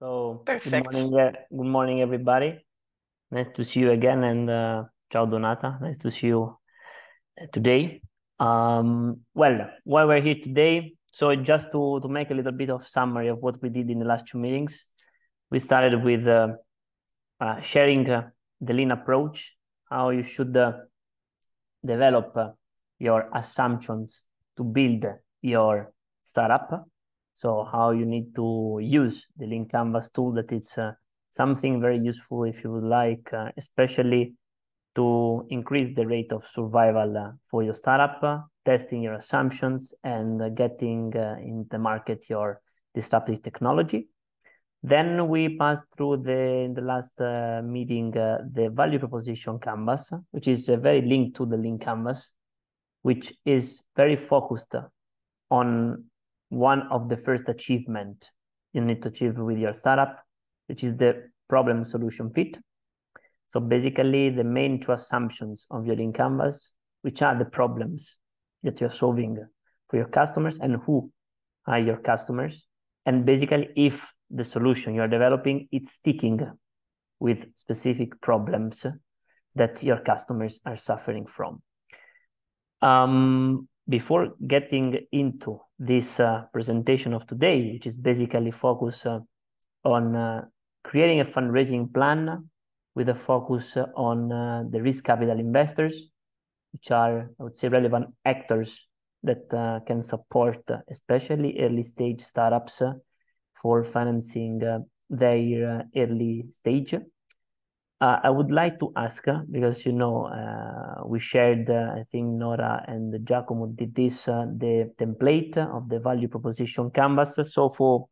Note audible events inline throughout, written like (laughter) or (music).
So Perfect. good morning, good morning, everybody. Nice to see you again, and uh, ciao Donata. Nice to see you uh, today. Um, well, why we're here today? So just to to make a little bit of summary of what we did in the last two meetings, we started with uh, uh, sharing uh, the lean approach, how you should uh, develop your assumptions to build your startup. So how you need to use the Lean Canvas tool that it's uh, something very useful if you would like, uh, especially to increase the rate of survival uh, for your startup, uh, testing your assumptions and uh, getting in the market your disruptive technology. Then we passed through the in the last uh, meeting uh, the value proposition canvas, which is uh, very linked to the Lean Canvas, which is very focused on one of the first achievement you need to achieve with your startup, which is the problem solution fit. So basically, the main two assumptions of your Canvas, which are the problems that you're solving for your customers and who are your customers, and basically if the solution you're developing is sticking with specific problems that your customers are suffering from. Um, before getting into this uh, presentation of today, which is basically focused uh, on uh, creating a fundraising plan with a focus on uh, the risk capital investors, which are, I would say, relevant actors that uh, can support, uh, especially early stage startups, for financing their early stage. Uh, I would like to ask, uh, because you know, uh, we shared, I think Nora and Giacomo did this, the template of the value proposition canvas. So for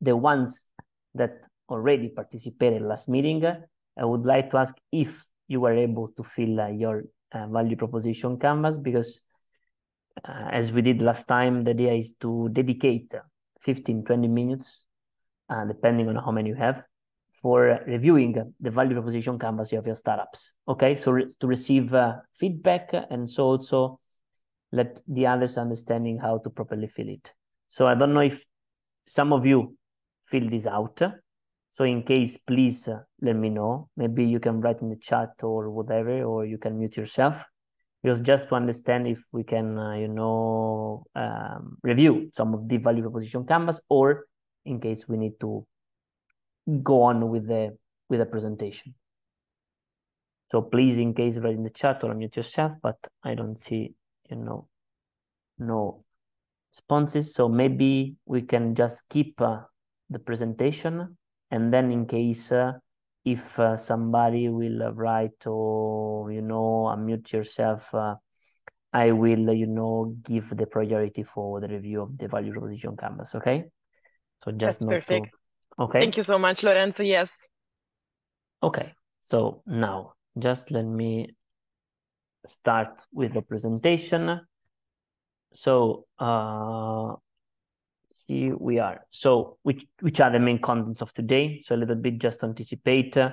the ones that already participated last meeting, I would like to ask if you were able to fill your value proposition canvas, because as we did last time, the idea is to dedicate 15, 20 minutes, depending on how many you have, for reviewing the value proposition canvas of your startups. Okay, so re to receive uh, feedback and so also let the others understanding how to properly fill it. So I don't know if some of you fill this out. So in case, please uh, let me know. Maybe you can write in the chat or whatever, or you can mute yourself. Because just to understand if we can, uh, you know, um, review some of the value proposition canvas, or in case we need to go on with the with the presentation. So please, in case write in the chat or unmute yourself, but I don't see, you know, no responses. So maybe we can just keep uh, the presentation and then in case uh, if uh, somebody will write or, you know, unmute yourself, uh, I will, you know, give the priority for the review of the value proposition canvas, okay? So just That's perfect. To Okay. Thank you so much, Lorenzo. Yes. Okay. So now just let me start with the presentation. So uh, here we are. So which which are the main contents of today? So a little bit just to anticipate uh,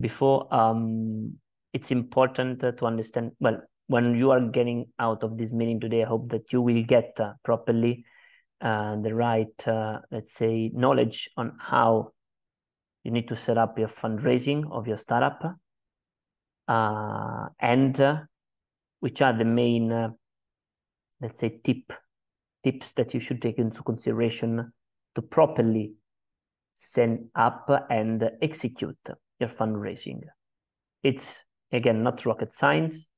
before um, it's important uh, to understand, well, when you are getting out of this meeting today, I hope that you will get uh, properly uh, the right, uh, let's say, knowledge on how you need to set up your fundraising of your startup uh, and uh, which are the main, uh, let's say, tip tips that you should take into consideration to properly set up and execute your fundraising. It's, again, not rocket science,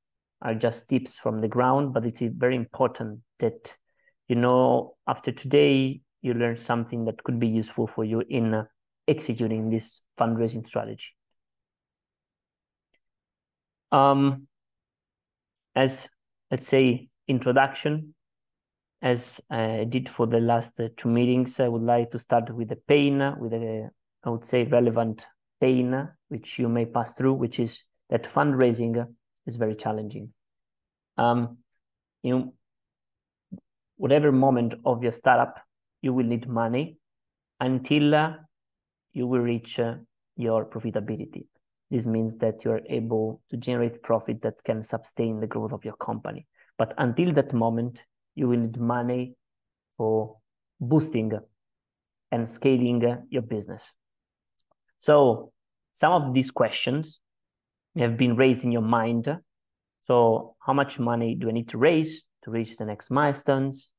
are just tips from the ground, but it's very important that you know, after today, you learn something that could be useful for you in uh, executing this fundraising strategy. Um, as let's say introduction, as I did for the last uh, two meetings, I would like to start with the pain, with a I would say relevant pain which you may pass through, which is that fundraising is very challenging. Um, you know, whatever moment of your startup, you will need money until uh, you will reach uh, your profitability. This means that you are able to generate profit that can sustain the growth of your company. But until that moment, you will need money for boosting and scaling your business. So some of these questions have been raised in your mind. So how much money do I need to raise to reach the next milestones?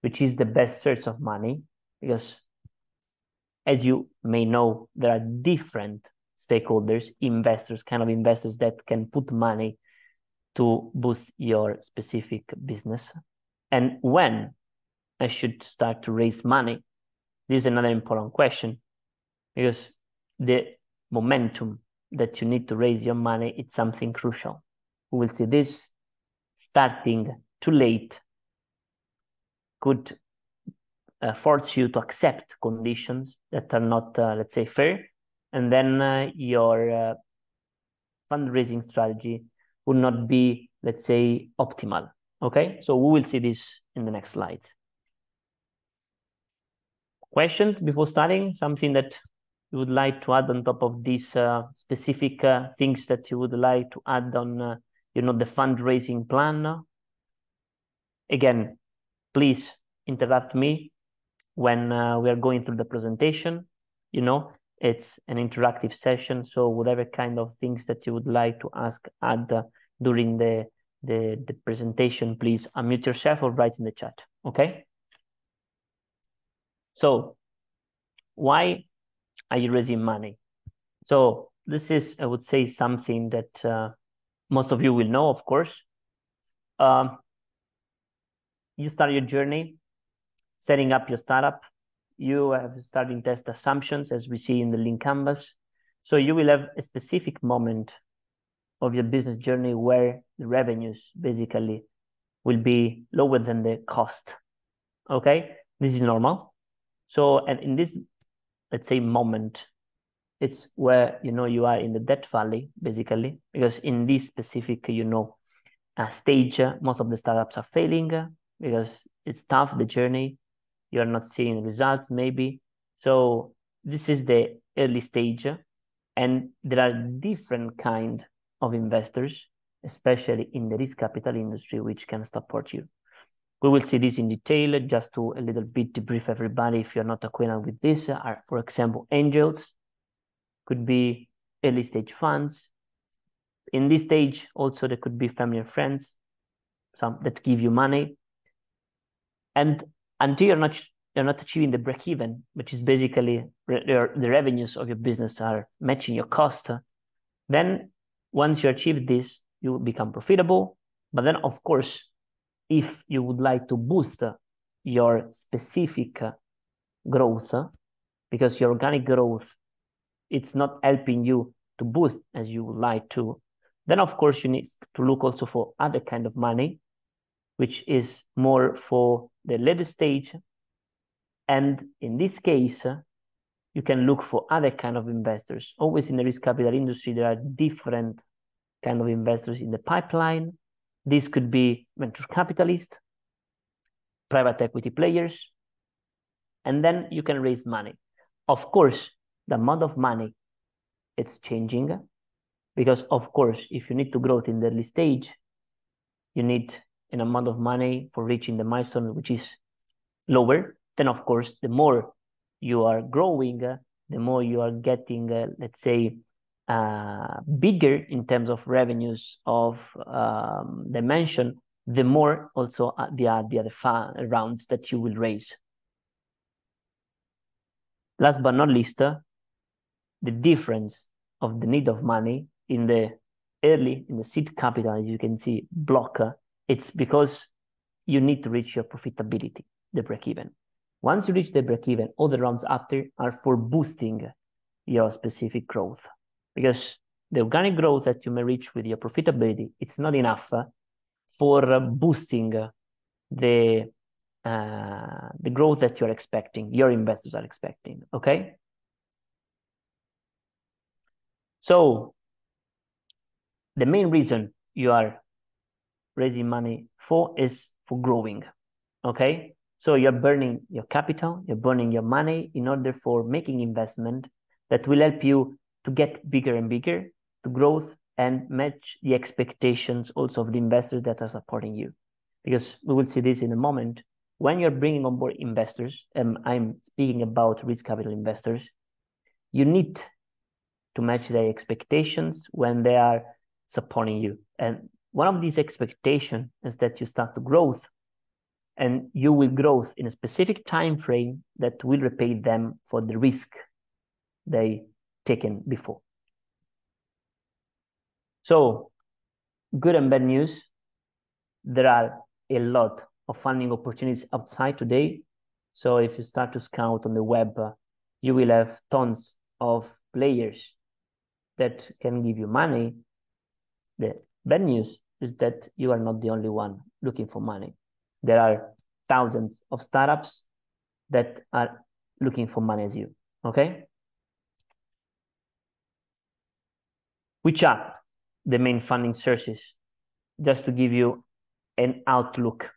Which is the best source of money? Because as you may know, there are different stakeholders, investors, kind of investors that can put money to boost your specific business. And when I should start to raise money? This is another important question because the momentum that you need to raise your money it's something crucial. We will see this starting too late could uh, force you to accept conditions that are not, uh, let's say, fair, and then uh, your uh, fundraising strategy would not be, let's say, optimal. Okay, so we will see this in the next slide. Questions before starting? Something that you would like to add on top of these uh, specific uh, things that you would like to add on, you know, the fundraising plan? Again, please interrupt me when uh, we are going through the presentation. You know, it's an interactive session, so whatever kind of things that you would like to ask add uh, during the, the, the presentation, please unmute yourself or write in the chat, okay? So why are you raising money? So this is, I would say, something that uh, most of you will know, of course. Um, you start your journey setting up your startup. You have starting test assumptions as we see in the lean canvas. So you will have a specific moment of your business journey where the revenues basically will be lower than the cost. Okay, this is normal. So, and in this, let's say, moment, it's where you know you are in the death valley basically because in this specific you know uh, stage, uh, most of the startups are failing uh, because it's tough the journey. You are not seeing results maybe. So this is the early stage and there are different kind of investors especially in the risk capital industry which can support you. We will see this in detail. Just to a little bit to brief everybody if you're not acquainted with this are for example angels. Could be early stage funds. In this stage also there could be family and friends some that give you money and until you're not you're not achieving the break even, which is basically re- the revenues of your business are matching your cost, then once you achieve this, you become profitable. But then, of course, if you would like to boost your specific growth, because your organic growth, it's not helping you to boost as you would like to, then of course you need to look also for other kind of money which is more for the later stage. And in this case, uh, you can look for other kind of investors. Always in the risk capital industry, there are different kind of investors in the pipeline. This could be venture capitalists, private equity players, and then you can raise money. Of course, the amount of money it's changing because of course, if you need to grow in the early stage, you need an amount of money for reaching the milestone which is lower, then of course, the more you are growing, uh, the more you are getting, uh, let's say, uh, bigger in terms of revenues of um, dimension, the more also uh, the, uh, the other rounds that you will raise. Last but not least, uh, the difference of the need of money in the early, in the seed capital, as you can see, block it's because you need to reach your profitability, the break even. Once you reach the break even, all the rounds after are for boosting your specific growth. Because the organic growth that you may reach with your profitability, it's not enough uh, for uh, boosting the uh, the growth that you're expecting, your investors are expecting. Okay. So the main reason you are raising money for is for growing. Okay. So you're burning your capital, you're burning your money in order for making investment that will help you to get bigger and bigger, to growth and match the expectations also of the investors that are supporting you. Because we will see this in a moment. when you're bringing on board investors, and I'm speaking about risk capital investors, you need to match their expectations when they are supporting you. And one of these expectations is that you start to growth and you will growth in a specific time frame that will repay them for the risk they taken before. So good and bad news. There are a lot of funding opportunities outside today. So if you start to scout on the web, uh, you will have tons of players that can give you money. The bad news is that you are not the only one looking for money. There are thousands of startups that are looking for money as you. Okay. Which are the main funding sources? Just to give you an outlook.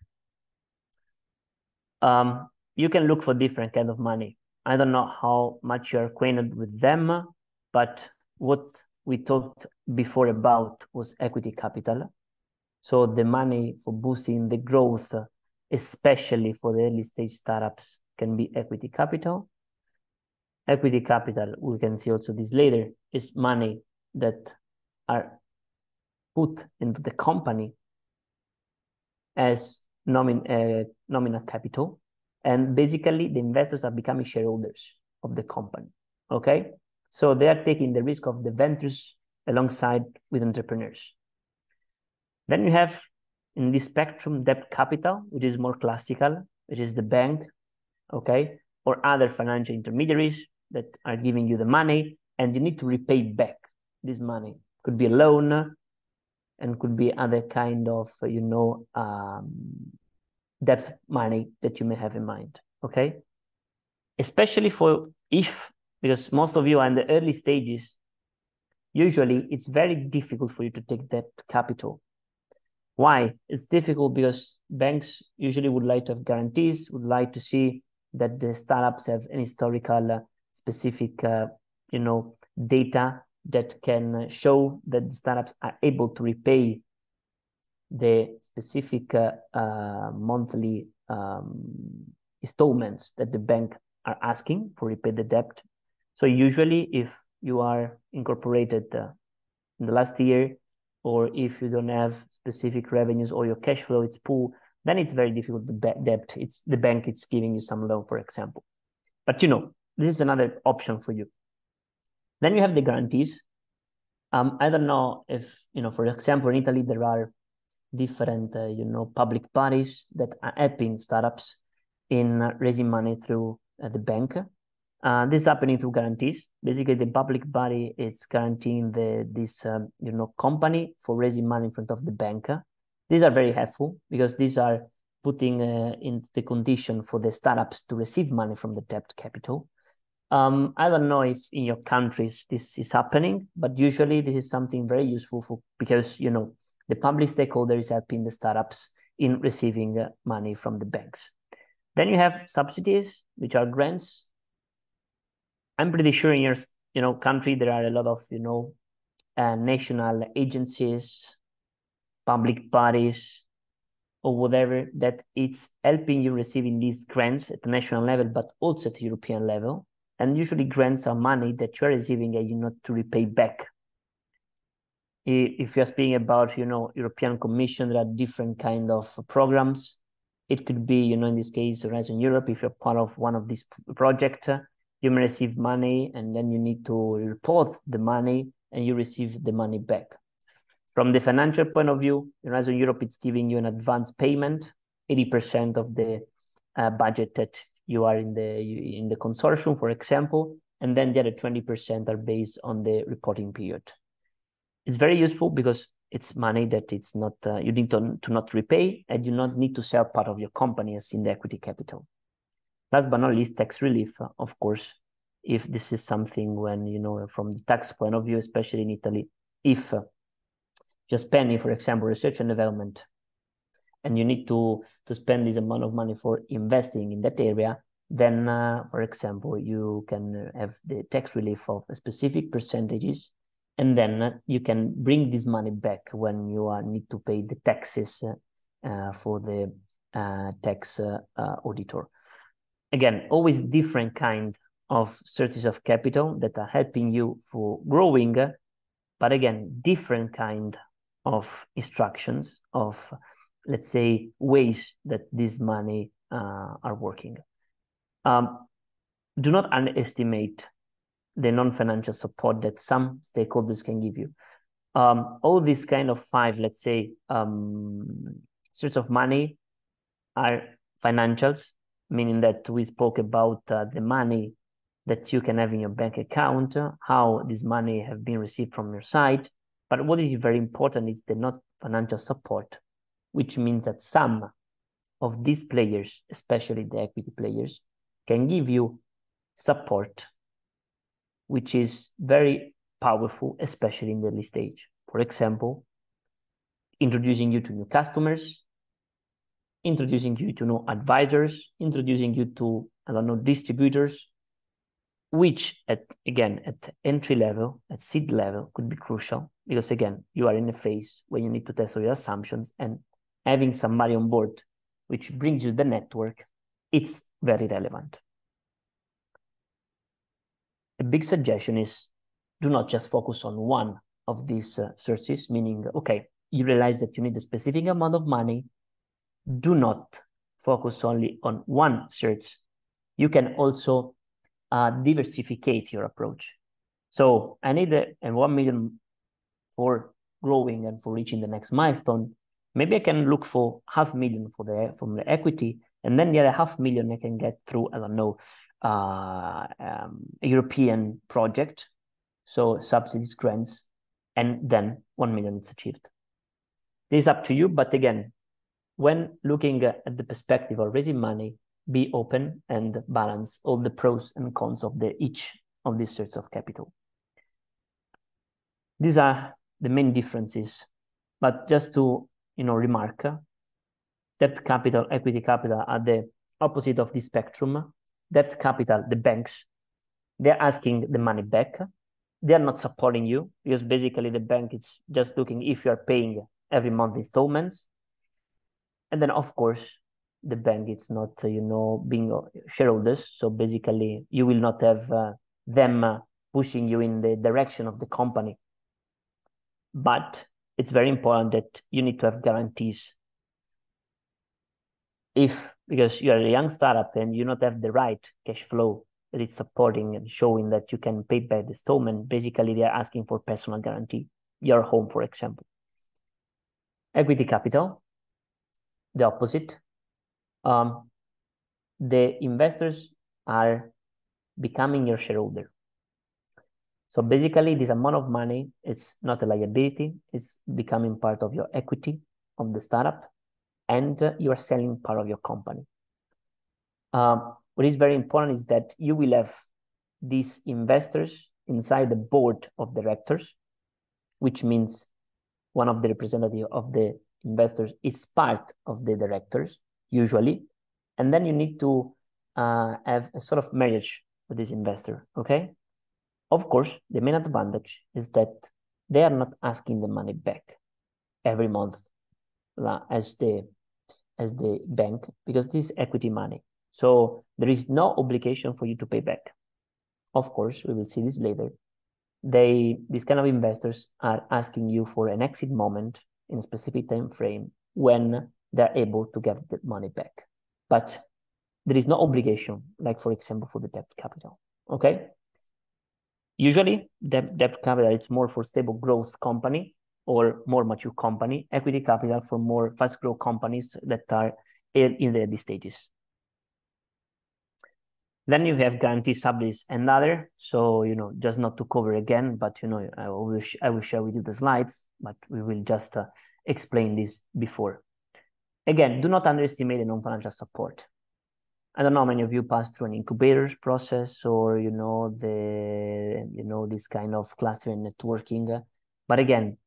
Um, you can look for different kind of money. I don't know how much you're acquainted with them, but what we talked before about was equity capital. So the money for boosting the growth, especially for the early stage startups, can be equity capital. Equity capital, we can see also this later, is money that are put into the company as nomin uh, nominal capital. And basically, the investors are becoming shareholders of the company. Okay. So they are taking the risk of the ventures alongside with entrepreneurs. Then you have in this spectrum debt capital, which is more classical, which is the bank, okay, or other financial intermediaries that are giving you the money and you need to repay back this money. Could be a loan, and could be other kind of you know um, debt money that you may have in mind okay especially for if because most of you are in the early stages. Usually it's very difficult for you to take debt capital. Why? It's difficult because banks usually would like to have guarantees would like to see that the startups have an historical uh, specific uh, you know data that can show that the startups are able to repay the specific uh, uh, monthly um, installments that the bank are asking for repay the debt. So usually, if you are incorporated uh, in the last year, or if you don't have specific revenues or your cash flow it's poor, then it's very difficult to debt. It's the bank it's giving you some loan, for example. But you know, this is another option for you. Then you have the guarantees. Um, I don't know if, you know, for example, in Italy, there are different, uh, you know, public bodies that are helping startups in uh, raising money through uh, the bank. Uh, this is happening through guarantees. Basically, the public body is guaranteeing the this um, you know company for raising money in front of the banker. These are very helpful because these are putting uh, in the condition for the startups to receive money from the debt capital. Um, I don't know if in your countries this is happening, but usually this is something very useful for because you know the public stakeholder is helping the startups in receiving uh, money from the banks. Then you have subsidies, which are grants. I'm pretty sure in your you know country there are a lot of you know uh, national agencies, public bodies, or whatever that it's helping you receiving these grants at the national level, but also at the European level and usually grants are money that you're receiving and you not to repay back. If you're speaking about, you know, European Commission, there are different kind of programs. It could be, you know, in this case, Horizon Europe. If you're part of one of these projects, you may receive money and then you need to report the money and you receive the money back. From the financial point of view, Horizon Europe, it's giving you an advance payment, 80% of the uh, budget that you are in the in the consortium, for example, and then the other 20% are based on the reporting period. It's very useful because it's money that it's not uh, you need to, to not repay and you not need to sell part of your company as in the equity capital. Last but not least, tax relief, uh, of course, if this is something when you know from the tax point of view, especially in Italy, if uh, you're spending, for example, research and development and you need to to spend this amount of money for investing in that area then uh, for example you can have the tax relief of specific percentages and then you can bring this money back when you are, need to pay the taxes uh, for the uh, tax uh, uh, auditor. Again, always different kind of sources of capital that are helping you for growing, but again, different kind of instructions of, let's say, ways that this money uh, are working. Um, do not underestimate the non-financial support that some stakeholders can give you. Um, all these kind of five, let's say, um, sorts of money are financials, meaning that we spoke about uh, the money that you can have in your bank account, how this money have been received from your side. But what is very important is the not financial support, which means that some of these players, especially the equity players, can give you support, which is very powerful, especially in the early stage. For example, introducing you to new customers, introducing you to new advisors, introducing you to, I don't know, distributors, which at again at entry level, at seed level, could be crucial because again, you are in a phase where you need to test all your assumptions and having somebody on board which brings you the network, it's very relevant. A big suggestion is do not just focus on one of these uh, sources, meaning, okay, you realize that you need a specific amount of money. Do not focus only on one search. You can also uh, diversificate your approach. So I need a, a 1 million for growing and for reaching the next milestone. Maybe I can look for half million for the from the equity, and then the other half million I can get through I don't know uh, um, a European project, so subsidies, grants, and then one million is achieved. This is up to you, but again, when looking at the perspective of raising money, be open and balance all the pros and cons of the each of these sorts of capital. These are the main differences, but just to you know remark, debt capital, equity capital are the opposite of the spectrum. Debt capital, the banks, they're asking the money back. They're not supporting you because basically the bank is just looking if you are paying every month installments. And then of course the bank it's not uh, you know being shareholders. So basically you will not have uh, them uh, pushing you in the direction of the company. But it's very important that you need to have guarantees. If because you are a young startup and you not have the right cash flow that is supporting and showing that you can pay back the installment basically they are asking for personal guarantee. Your home for example. Equity capital the opposite um, the investors are becoming your shareholder. So basically, this amount of money is not a liability; it's becoming part of your equity of the startup, and you are selling part of your company. Um, what is very important is that you will have these investors inside the board of directors, which means one of the representative of the investors is part of the directors usually. And then you need to uh, have a sort of marriage with this investor, okay? Of course, the main advantage is that they are not asking the money back every month as the as the bank because this is equity money. So there is no obligation for you to pay back. Of course, we will see this later. They these kind of investors are asking you for an exit moment in a specific time frame when they're able to get the money back. But there is no obligation, like for example, for the debt capital. Okay. Usually, debt, debt capital is more for stable growth company or more mature company. Equity capital for more fast growth companies that are in the early stages. Then you have guarantee sublease and other. So, you know, just not to cover again, but, you know, I will, I will share with you the slides, but we will just uh, explain this before. Again, do not underestimate the non-financial support. I don't know how many of you passed through an incubators process or you know the you know this kind of clustering networking. But again,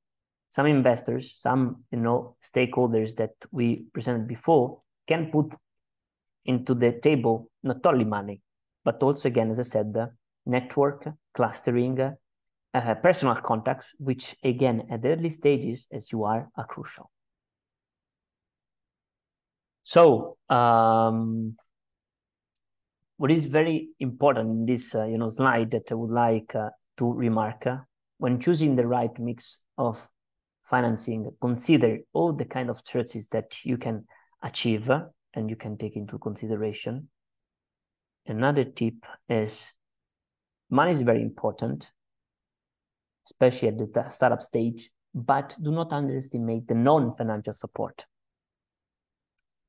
some investors, some you know stakeholders that we presented before can put into the table not only money, but also again, as I said, the network, clustering, uh, personal contacts, which again at the early stages, as you are, are crucial. So um, what is very important in this uh, you know slide that I would like uh, to remark uh, when choosing the right mix of financing, consider all the kind of choices that you can achieve uh, and you can take into consideration. Another tip is money is very important, especially at the startup stage, but do not underestimate the non-financial support.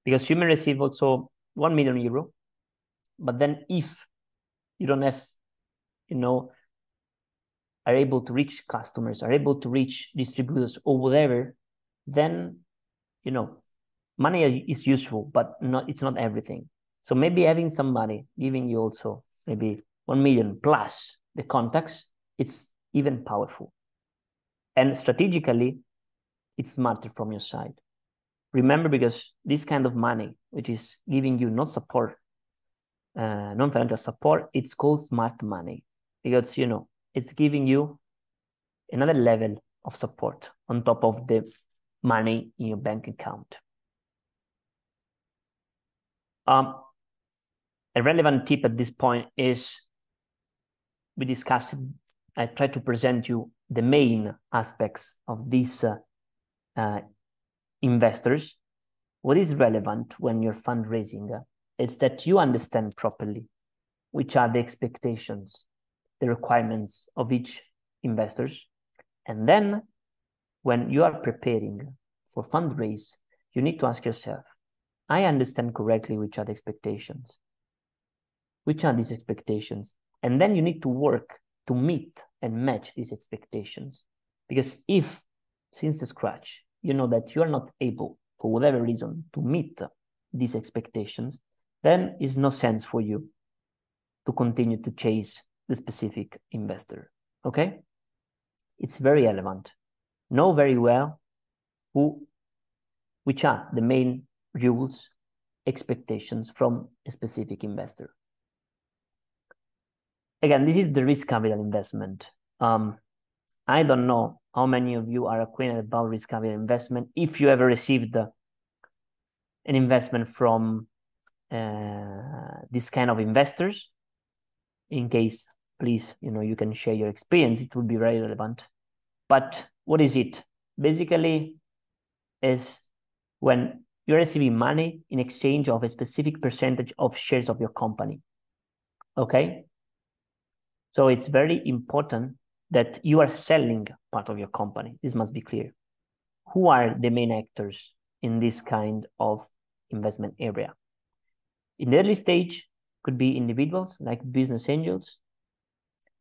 Because you may receive also 1 million euro but then if you don't have, you know, are able to reach customers, are able to reach distributors or whatever, then, you know, money is useful, but not it's not everything. So maybe having some money, giving you also maybe 1 million plus the contacts, it's even powerful. And strategically, it's smarter from your side. Remember, because this kind of money, which is giving you not support, uh, non-financial support, it's called smart money because you know it's giving you another level of support on top of the money in your bank account. Um, a relevant tip at this point is we discussed, I try to present you the main aspects of these uh, uh, investors. What is relevant when you're fundraising? is that you understand properly which are the expectations, the requirements of each investors. And then when you are preparing for fundraise, you need to ask yourself, I understand correctly which are the expectations. Which are these expectations? And then you need to work to meet and match these expectations. Because if, since the scratch, you know that you are not able, for whatever reason, to meet these expectations, then it's no sense for you to continue to chase the specific investor. Okay? It's very relevant. Know very well who, which are the main rules, expectations from a specific investor. Again, this is the risk capital investment. Um, I don't know how many of you are acquainted about risk capital investment. If you ever received an investment from uh, this kind of investors in case please you know you can share your experience it would be very relevant but what is it basically is when you're receiving money in exchange of a specific percentage of shares of your company okay so it's very important that you are selling part of your company. This must be clear. Who are the main actors in this kind of investment area? In the early stage, could be individuals like business angels,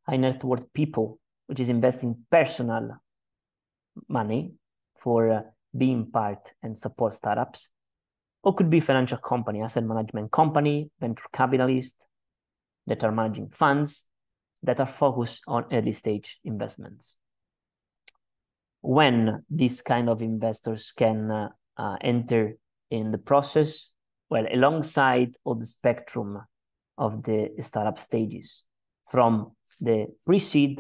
high net worth people, which is investing personal money for uh, being part and support startups, or could be financial company, asset management company, venture capitalist that are managing funds that are focused on early stage investments. When these kind of investors can uh, uh, enter in the process, well, alongside all the spectrum of the startup stages, from the pre-seed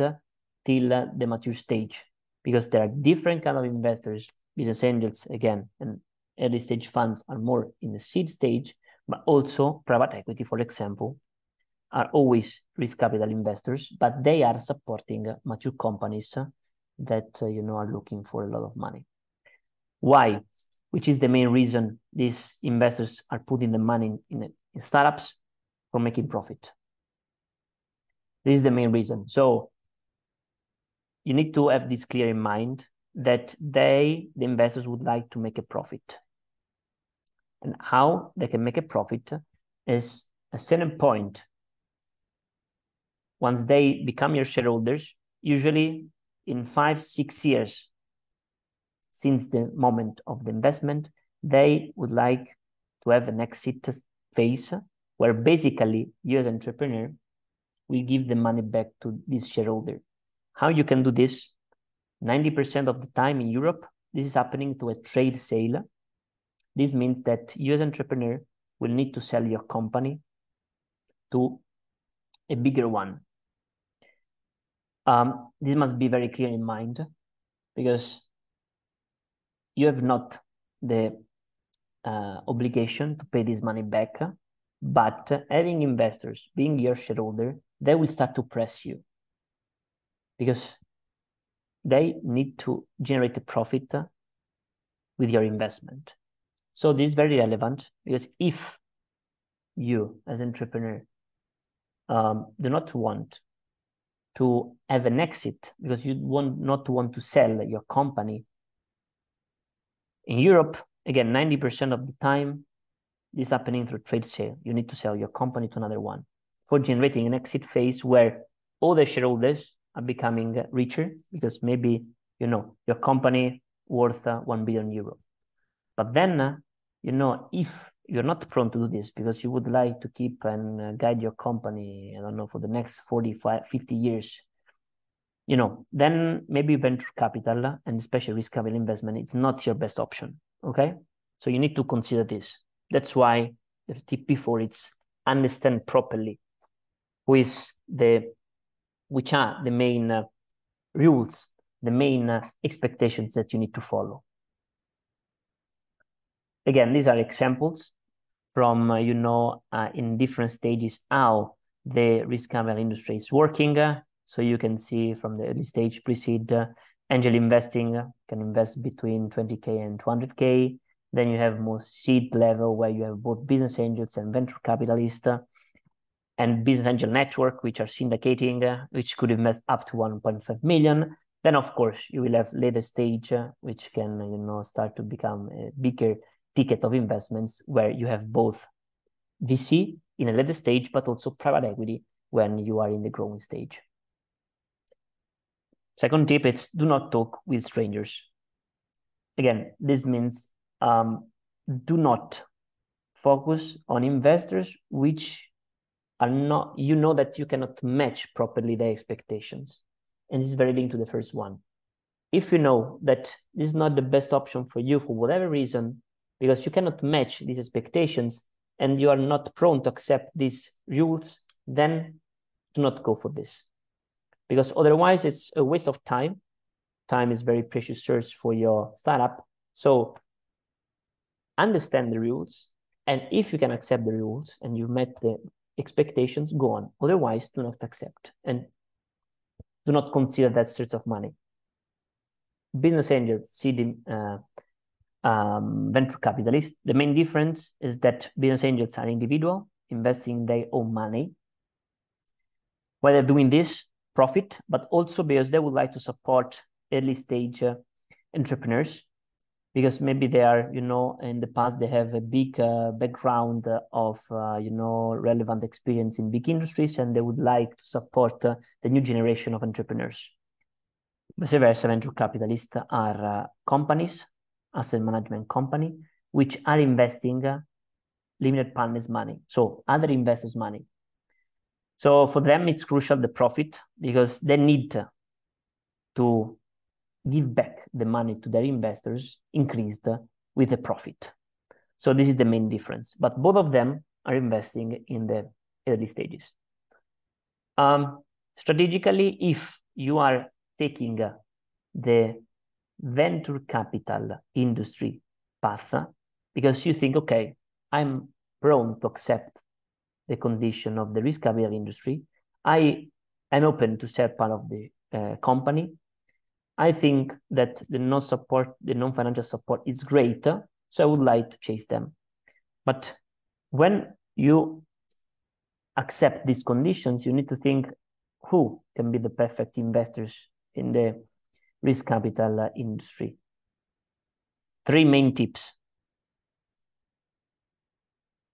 till the mature stage, because there are different kind of investors, business angels again, and early stage funds are more in the seed stage, but also private equity, for example, are always risk capital investors, but they are supporting mature companies that uh, you know are looking for a lot of money. Why? which is the main reason these investors are putting the money in, in startups for making profit. This is the main reason. So you need to have this clear in mind that they, the investors, would like to make a profit. And how they can make a profit is a certain point. Once they become your shareholders, usually in five, six years since the moment of the investment, they would like to have an exit phase where basically you as entrepreneur will give the money back to this shareholder. How you can do this? 90% of the time in Europe, this is happening to a trade sale. This means that you as entrepreneur will need to sell your company to a bigger one. Um, this must be very clear in mind because you have not the uh, obligation to pay this money back, but having investors being your shareholder, they will start to press you because they need to generate a profit with your investment. So this is very relevant because if you as entrepreneur um, do not want to have an exit because you want not to want to sell your company in Europe, again, 90% of the time, this is happening through trade sale. You need to sell your company to another one for generating an exit phase where all the shareholders are becoming richer because maybe, you know, your company worth uh, 1 billion euro. But then, uh, you know, if you're not prone to do this because you would like to keep and uh, guide your company, I don't know, for the next 45, 50 years, you know, then maybe venture capital and especially risk capital investment, it's not your best option. Okay. So you need to consider this. That's why the tip before it's understand properly who is the, which are the main uh, rules, the main uh, expectations that you need to follow. Again, these are examples from, uh, you know, uh, in different stages how the risk capital industry is working. Uh, so you can see from the early stage pre-seed uh, angel investing uh, can invest between 20k and 200k. Then you have more seed level where you have both business angels and venture capitalists and business angel network, which are syndicating, which could invest up to 1.5 million. Then, of course, you will have later stage, which can you know start to become a bigger ticket of investments, where you have both VC in a later stage, but also private equity when you are in the growing stage. Second tip is do not talk with strangers. Again, this means um, do not focus on investors which are not, you know that you cannot match properly their expectations. And this is very linked to the first one. If you know that this is not the best option for you for whatever reason, because you cannot match these expectations and you are not prone to accept these rules, then do not go for this because otherwise it's a waste of time. Time is very precious source for your startup. So understand the rules. And if you can accept the rules and you met the expectations, go on. Otherwise, do not accept and do not consider that source of money. Business angels, seed uh, um, venture capitalists, the main difference is that business angels are individual, investing their own money. While they're doing this, profit, but also because they would like to support early stage uh, entrepreneurs because maybe they are, you know, in the past they have a big uh, background of, uh, you know, relevant experience in big industries and they would like to support uh, the new generation of entrepreneurs. Vice versa, venture capitalists are uh, companies, asset management company, which are investing uh, limited partners' money, so other investors' money so for them, it's crucial the profit because they need to give back the money to their investors increased with a profit. So this is the main difference. But both of them are investing in the early stages. Um, strategically, if you are taking the venture capital industry path because you think, okay, I'm prone to accept the condition of the risk capital industry. I am open to sell part of the uh, company. I think that the non support, the non financial support is great, so I would like to chase them. But when you accept these conditions, you need to think who can be the perfect investors in the risk capital uh, industry. Three main tips.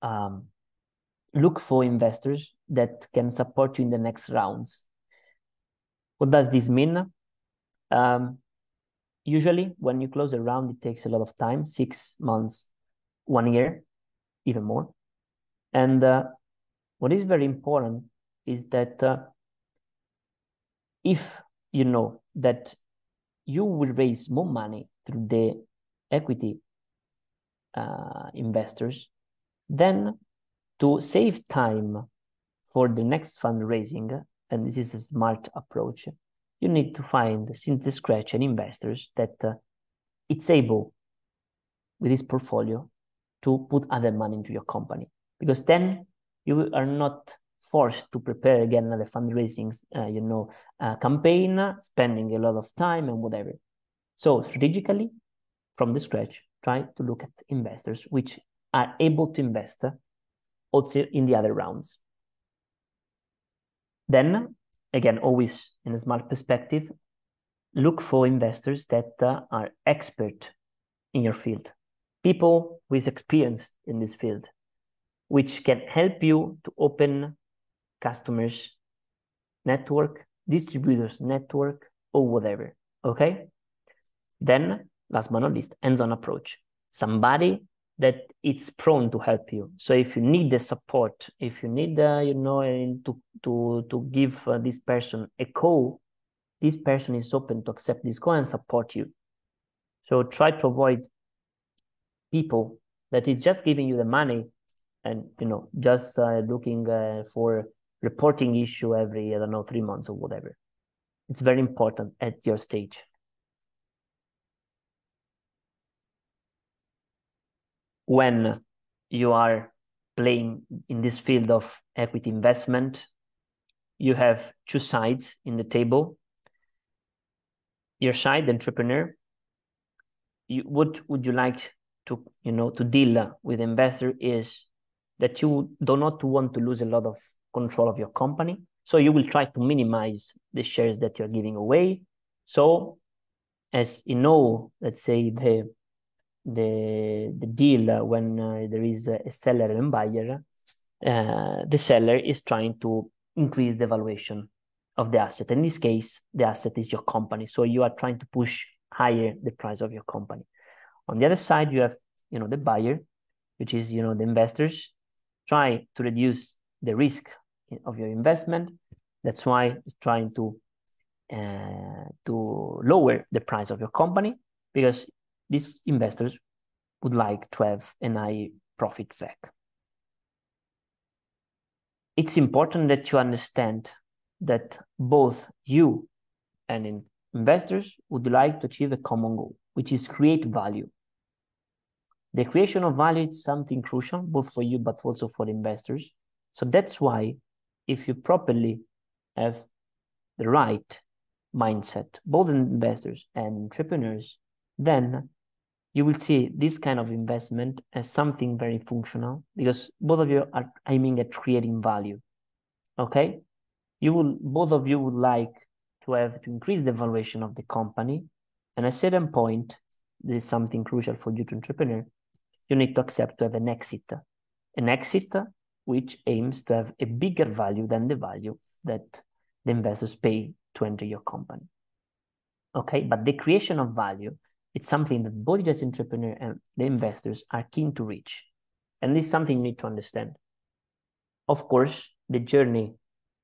Um, look for investors that can support you in the next rounds. What does this mean? Um, usually, when you close a round, it takes a lot of time six months, one year, even more. And uh, what is very important is that uh, if you know that you will raise more money through the equity uh, investors, then to save time for the next fundraising, and this is a smart approach, you need to find since the scratch and investors that uh, it's able with this portfolio to put other money into your company. Because then you are not forced to prepare again another fundraising, uh, you know, uh, campaign, spending a lot of time and whatever. So strategically, from the scratch, try to look at investors which are able to invest also in the other rounds. Then, again, always in a smart perspective, look for investors that uh, are expert in your field, people with experience in this field, which can help you to open customers network, distributors network, or whatever. Okay. Then, last but not least, hands-on approach. Somebody that it's prone to help you. So if you need the support, if you need, uh, you know, to to to give uh, this person a call, this person is open to accept this call and support you. So try to avoid people that is just giving you the money and you know just uh, looking uh, for reporting issue every I don't know three months or whatever. It's very important at your stage. When you are playing in this field of equity investment, you have two sides in the table. Your side, the entrepreneur, you, what would you like to you know to deal with investor is that you do not want to lose a lot of control of your company. So you will try to minimize the shares that you're giving away. So as you know, let's say the the the deal uh, when uh, there is a seller and buyer, uh, the seller is trying to increase the valuation of the asset. In this case, the asset is your company. So you are trying to push higher the price of your company. On the other side, you have you know the buyer, which is you know the investors, try to reduce the risk of your investment. That's why it's trying to uh, to lower the price of your company because these investors would like to have an high profit back. It's important that you understand that both you and investors would like to achieve a common goal, which is create value. The creation of value is something crucial, both for you, but also for investors. So that's why if you properly have the right mindset, both investors and entrepreneurs, then you will see this kind of investment as something very functional because both of you are aiming at creating value. Okay? You will both of you would like to have to increase the valuation of the company. And at a certain point, this is something crucial for you to entrepreneur, you need to accept to have an exit. An exit which aims to have a bigger value than the value that the investors pay to enter your company. Okay, but the creation of value, it's something that both as entrepreneur and the investors are keen to reach. And this is something you need to understand. Of course, the journey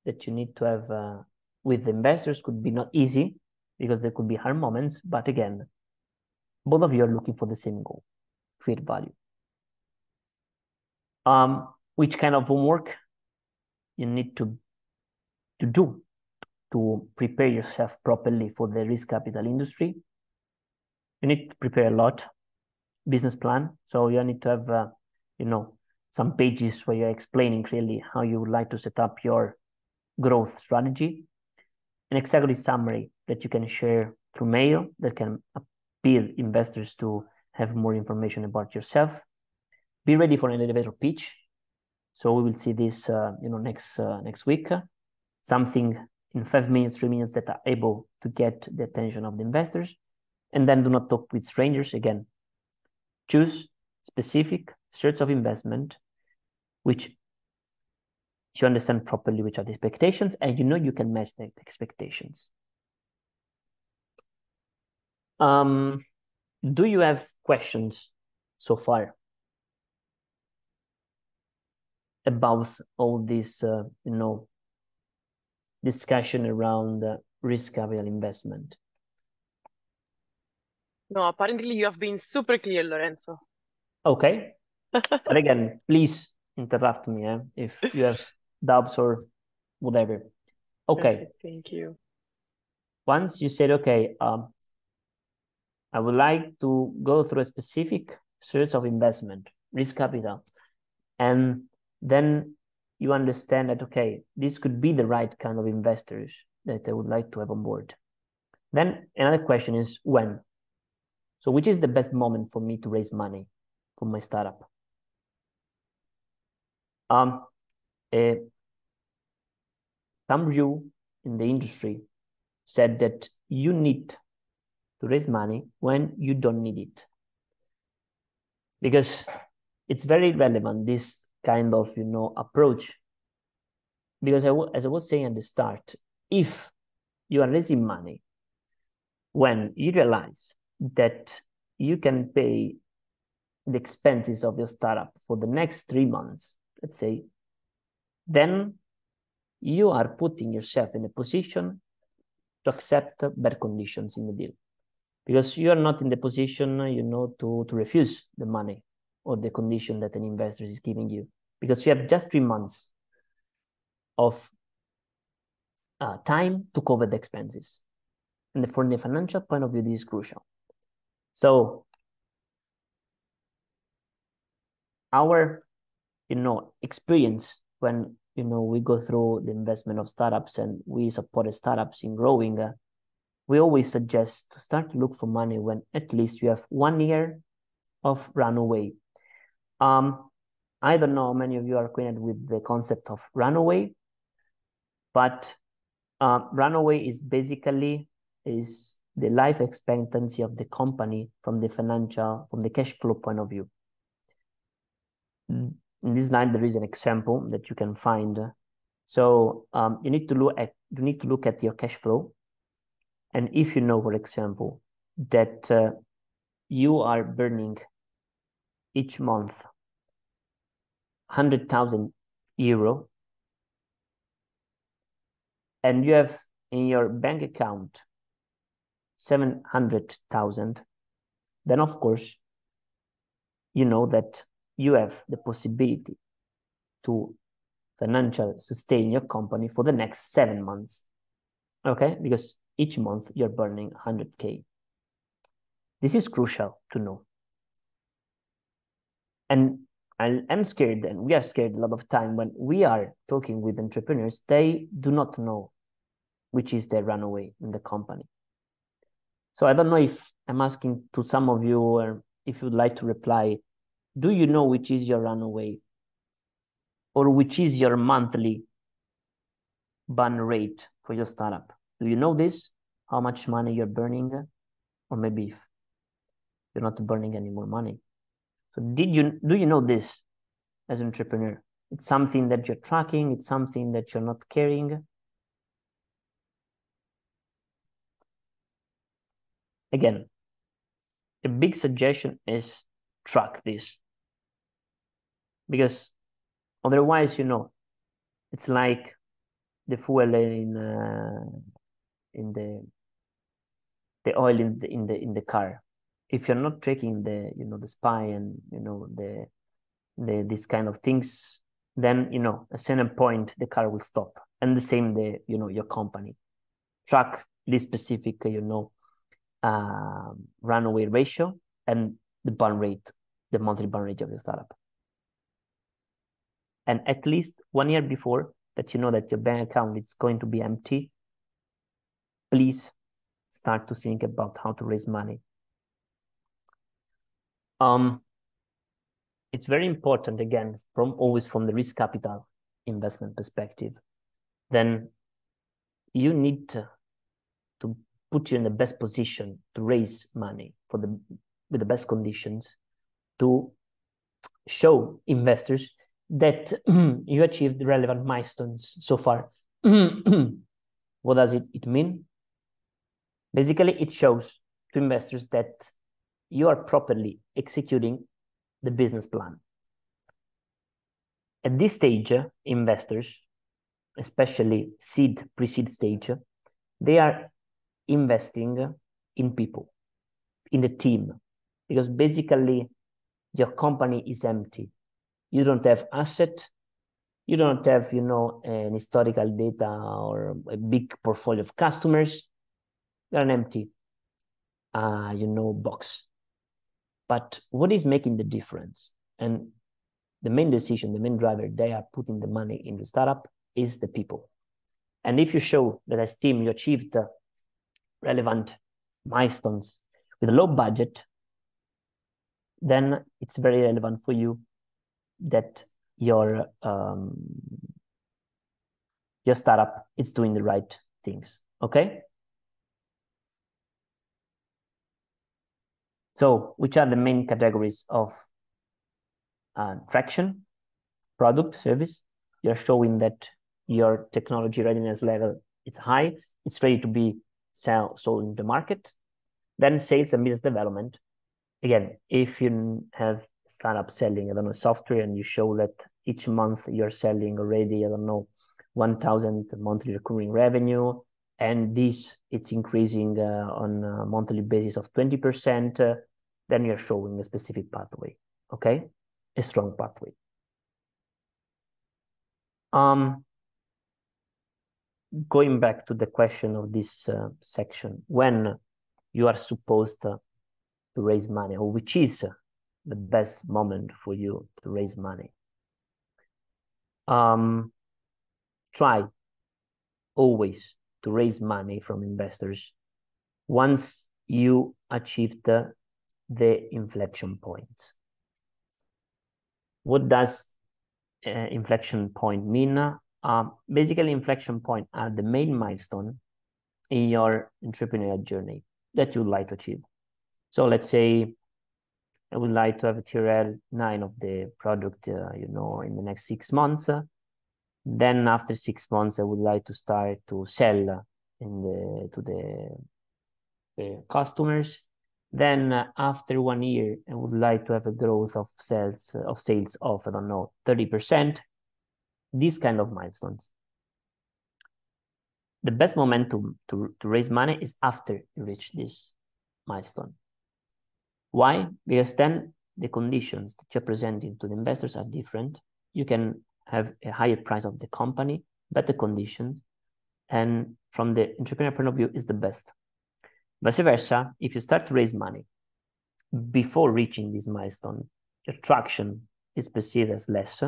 that you need to have uh, with the investors could be not easy because there could be hard moments. But again, both of you are looking for the same goal, create value. Um, which kind of homework you need to to do to prepare yourself properly for the risk capital industry. You need to prepare a lot, business plan. So you need to have, uh, you know, some pages where you're explaining clearly how you would like to set up your growth strategy, an exactly summary that you can share through mail that can appeal investors to have more information about yourself. Be ready for an elevator pitch so we will see this, uh, you know, next uh, next week. Something in five minutes, three minutes that are able to get the attention of the investors, and then do not talk with strangers. Again, choose specific sorts of investment, which you understand properly which are the expectations, and you know you can match the expectations. Um, do you have questions so far? About all this, uh, you know, discussion around uh, risk capital investment? No, apparently you have been super clear, Lorenzo. Okay. (laughs) but again, please interrupt me eh, if you have doubts or whatever. Okay. Perfect. Thank you. Once you said, okay, um, I would like to go through a specific source of investment risk capital, and then you understand that okay, this could be the right kind of investors that I would like to have on board. Then another question is when. So which is the best moment for me to raise money for my startup? Um, uh, some view in the industry said that you need to raise money when you don't need it. Because it's very relevant, this kind of, you know, approach. Because I, as I was saying at the start, if you are raising money when you realize that you can pay the expenses of your startup for the next three months, let's say, then you are putting yourself in a position to accept bad conditions in the deal because you are not in the position you know to to refuse the money or the condition that an investor is giving you. Because you have just three months of uh, time to cover the expenses. And from the financial point of view this is crucial. So our you know experience when you know we go through the investment of startups and we support startups in growing uh, we always suggest to start to look for money when at least you have one year of runaway um, i don't know how many of you are acquainted with the concept of runaway but uh, runaway is basically is the life expectancy of the company from the financial from the cash flow point of view. In this line there is an example that you can find. So um, you need to look at you need to look at your cash flow. And if you know for example that uh, you are burning each month 100,000 euro and you have in your bank account 700,000 then of course you know that you have the possibility to financial sustain your company for the next seven months. Okay, because each month you're burning 100K. This is crucial to know. And I am scared, and we are scared a lot of time when we are talking with entrepreneurs, they do not know which is their runaway in the company. So I don't know if I'm asking to some of you, or if you'd like to reply do you know which is your runaway or which is your monthly burn rate for your startup? Do you know this? How much money you're burning? Or maybe if you're not burning any more money. So did you do you know this as an entrepreneur? It's something that you're tracking, it's something that you're not carrying. Again, a big suggestion is track this because otherwise you know it's like the fuel in uh, in the the oil in the in the in the car if you're not tracking the you know the spy and you know the the this kind of things then you know a certain point the car will stop. And the same the you know your company. Track this specific you know uh, runaway ratio and the burn rate the monthly burn rate of your startup. And at least one year before that you know that your bank account is going to be empty, please start to think about how to raise money. Um, it's very important again from always from the risk capital investment perspective. Then you need to, to put you in the best position to raise money for the with the best conditions to show investors that (clears throat) you achieved relevant milestones so far. (clears throat) what does it, it mean? Basically, it shows to investors that you are properly executing the business plan. At this stage, investors, especially seed, pre-seed stage, they are investing in people, in the team, because basically your company is empty. You don't have asset. You don't have you know an historical data or a big portfolio of customers. You're an empty uh, you know box but what is making the difference And the main decision, the main driver, they are putting the money in the startup is the people. And if you show that as team you achieved the relevant milestones with a low budget, then it's very relevant for you that your um, your startup is doing the right things. Okay. So, which are the main categories of uh, traction, product, service? You're showing that your technology readiness level is high. It's ready to be sell, sold in the market. Then sales and business development. Again, if you have startup selling, I don't know, software and you show that each month you're selling already, I don't know, 1,000 monthly recurring revenue, and this it's increasing uh, on a monthly basis of 20%, uh, then you're showing a specific pathway, okay? A strong pathway. Um, going back to the question of this uh, section, when you are supposed to, to raise money, or which is the best moment for you to raise money? Um, try always to raise money from investors once you achieve the, the inflection points. What does uh, inflection point mean? Um, basically, inflection point are the main milestone in your entrepreneurial journey that you'd like to achieve. So let's say I would like to have a TRL nine of the product, uh, you know, in the next six months. Then after six months, I would like to start to sell in the to the, the customers. Then uh, after one year, I would like to have a growth of sales of sales of I don't know thirty percent. These kind of milestones. The best momentum to, to raise money is after you reach this milestone. Why? Because then the conditions that you're presenting to the investors are different. You can have a higher price of the company, better conditions, and from the entrepreneur point of view, is the best. Vice versa, if you start to raise money before reaching this milestone, your traction is perceived as less,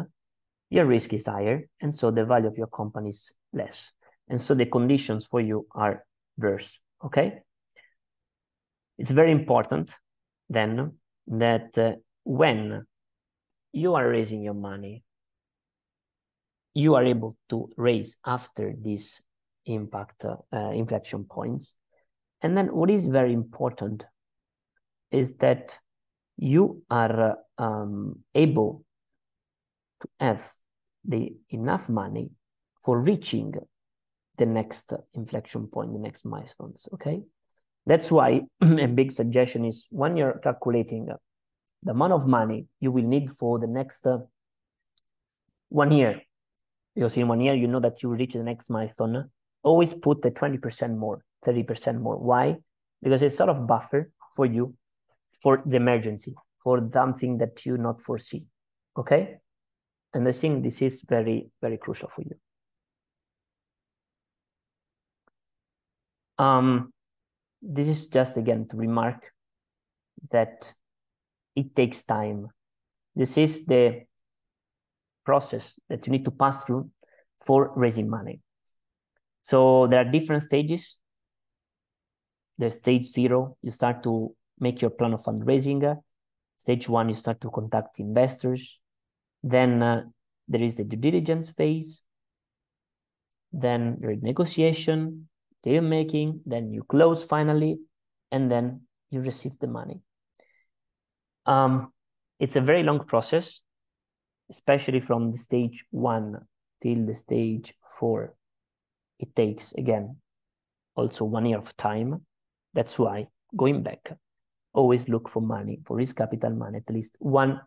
your risk is higher, and so the value of your company is less. And so the conditions for you are worse. Okay? It's very important then that uh, when you are raising your money, you are able to raise after this impact uh, inflection points. And then what is very important is that you are um, able to have the enough money for reaching the next inflection point, the next milestones. Okay, that's why (clears throat) a big suggestion is when you're calculating the amount of money you will need for the next uh, one year, because in one year you know that you reach the next milestone. Always put the 20% more, 30% more. Why? Because it's sort of buffer for you for the emergency, for something that you not foresee. Okay? And I think this is very, very crucial for you. Um, this is just again to remark that it takes time. This is the process that you need to pass through for raising money. So there are different stages. There's stage zero, you start to make your plan of fundraising. Stage one, you start to contact investors. Then uh, there is the due diligence phase. Then there is negotiation, deal making, then you close finally, and then you receive the money. Um, it's a very long process, especially from the stage one till the stage four. It takes, again, also one year of time. That's why, going back, always look for money, for risk capital money, at least one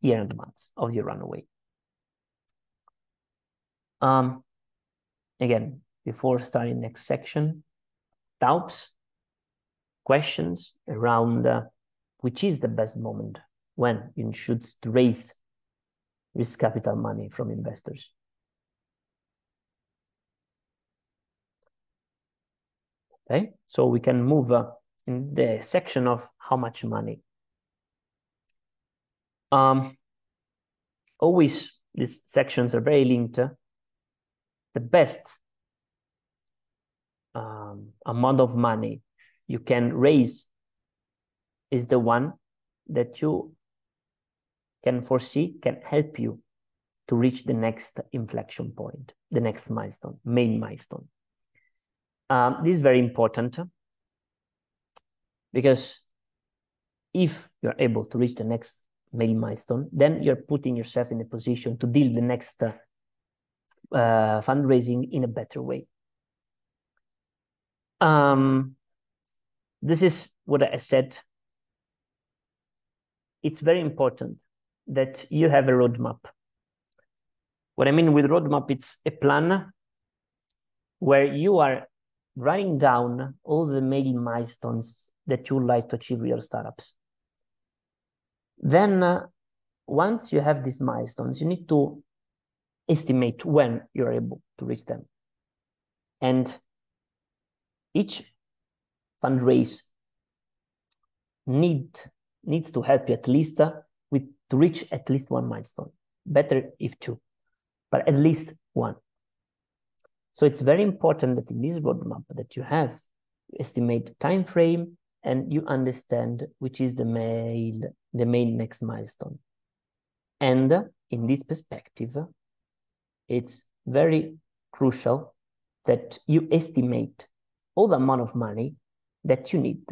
year and months of your runaway. Um, again, before starting next section, doubts, questions around uh, which is the best moment when you should raise risk capital money from investors. Okay, so we can move uh, in the section of how much money. Um, always these sections are very linked. The best um, amount of money you can raise is the one that you can foresee can help you to reach the next inflection point, the next milestone, main milestone. Um, this is very important because if you're able to reach the next main milestone, then you're putting yourself in a position to deal the next uh, uh, fundraising in a better way. Um, this is what I said. It's very important that you have a roadmap. What I mean with roadmap, it's a plan where you are writing down all the main milestones that you would like to achieve with your startups. Then, uh, once you have these milestones, you need to estimate when you're able to reach them. And each fundraise need needs to help you at least uh, with to reach at least one milestone. Better if two, but at least one. So it's very important that in this roadmap that you have, you estimate time frame and you understand which is the main the main next milestone. And in this perspective, it's very crucial that you estimate all the amount of money that you need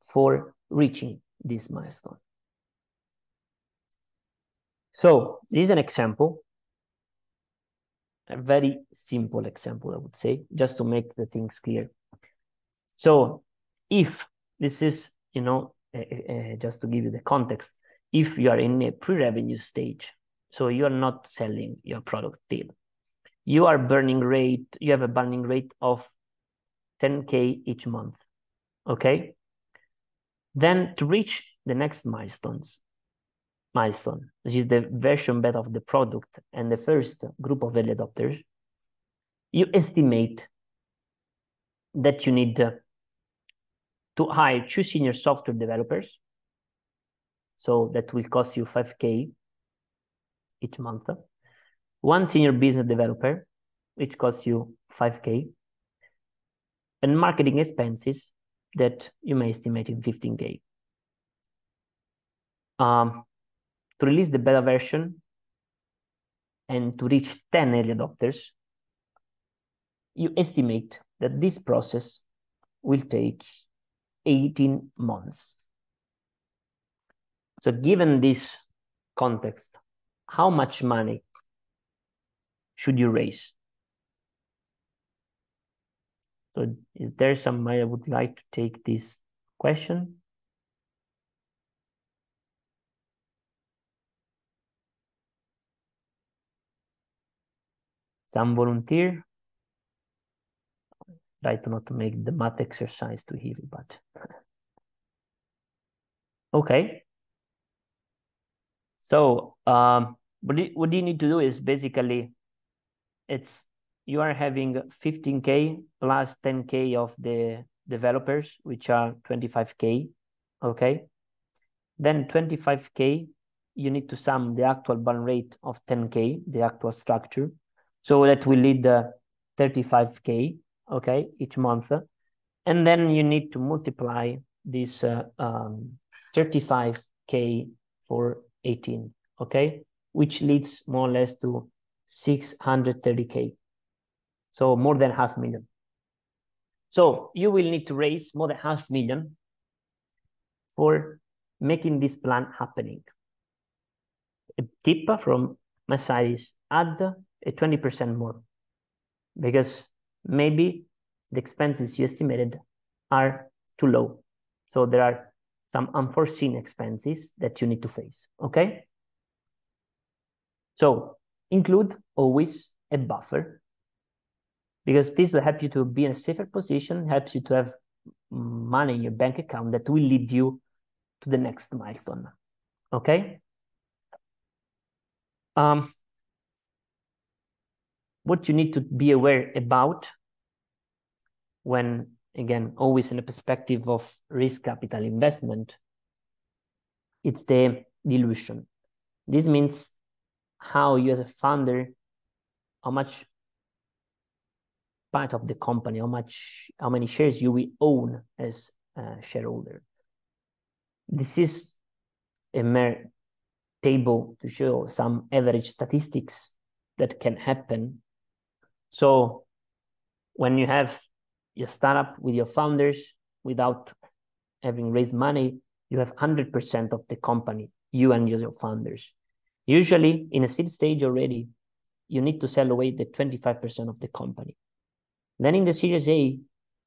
for reaching this milestone. So this is an example, a very simple example, I would say, just to make the things clear. So if this is, you know, uh, uh, just to give you the context, if you are in a pre-revenue stage, so you are not selling your product still, you are burning rate, you have a burning rate of 10K each month, okay? Then to reach the next milestones, milestone, which is the version beta of the product and the first group of early adopters, you estimate that you need uh, to hire two senior software developers. So that will cost you 5K each month. One senior business developer, which costs you 5K. And marketing expenses that you may estimate in 15K. Um, to release the beta version and to reach 10 early adopters, you estimate that this process will take 18 months. So given this context, how much money should you raise? So is there somebody I would like to take this question? Some volunteer? Try to not make the math exercise too heavy, but (laughs) okay. So um, what, you, what you need to do is basically, it's you are having 15k plus 10k of the developers, which are 25k, okay? Then 25k, you need to sum the actual burn rate of 10k, the actual structure. So that will lead the 35k, okay, each month. And then you need to multiply this uh, um, 35k for 18, okay, which leads more or less to 630k. So more than half million. So you will need to raise more than half million for making this plan happening. A tip from my side is add 20% more because maybe the expenses you estimated are too low. So there are some unforeseen expenses that you need to face, okay? So include always a buffer because this will help you to be in a safer position, helps you to have money in your bank account that will lead you to the next milestone, okay? Um, what you need to be aware about when, again, always in the perspective of risk capital investment, it's the dilution. This means how you as a founder, how much part of the company, how much, how many shares you will own as a shareholder. This is a mere table to show some average statistics that can happen. So when you have your startup with your founders without having raised money, you have 100% of the company, you and your founders. Usually in a seed stage already, you need to sell away the 25% of the company. Then in the Series A,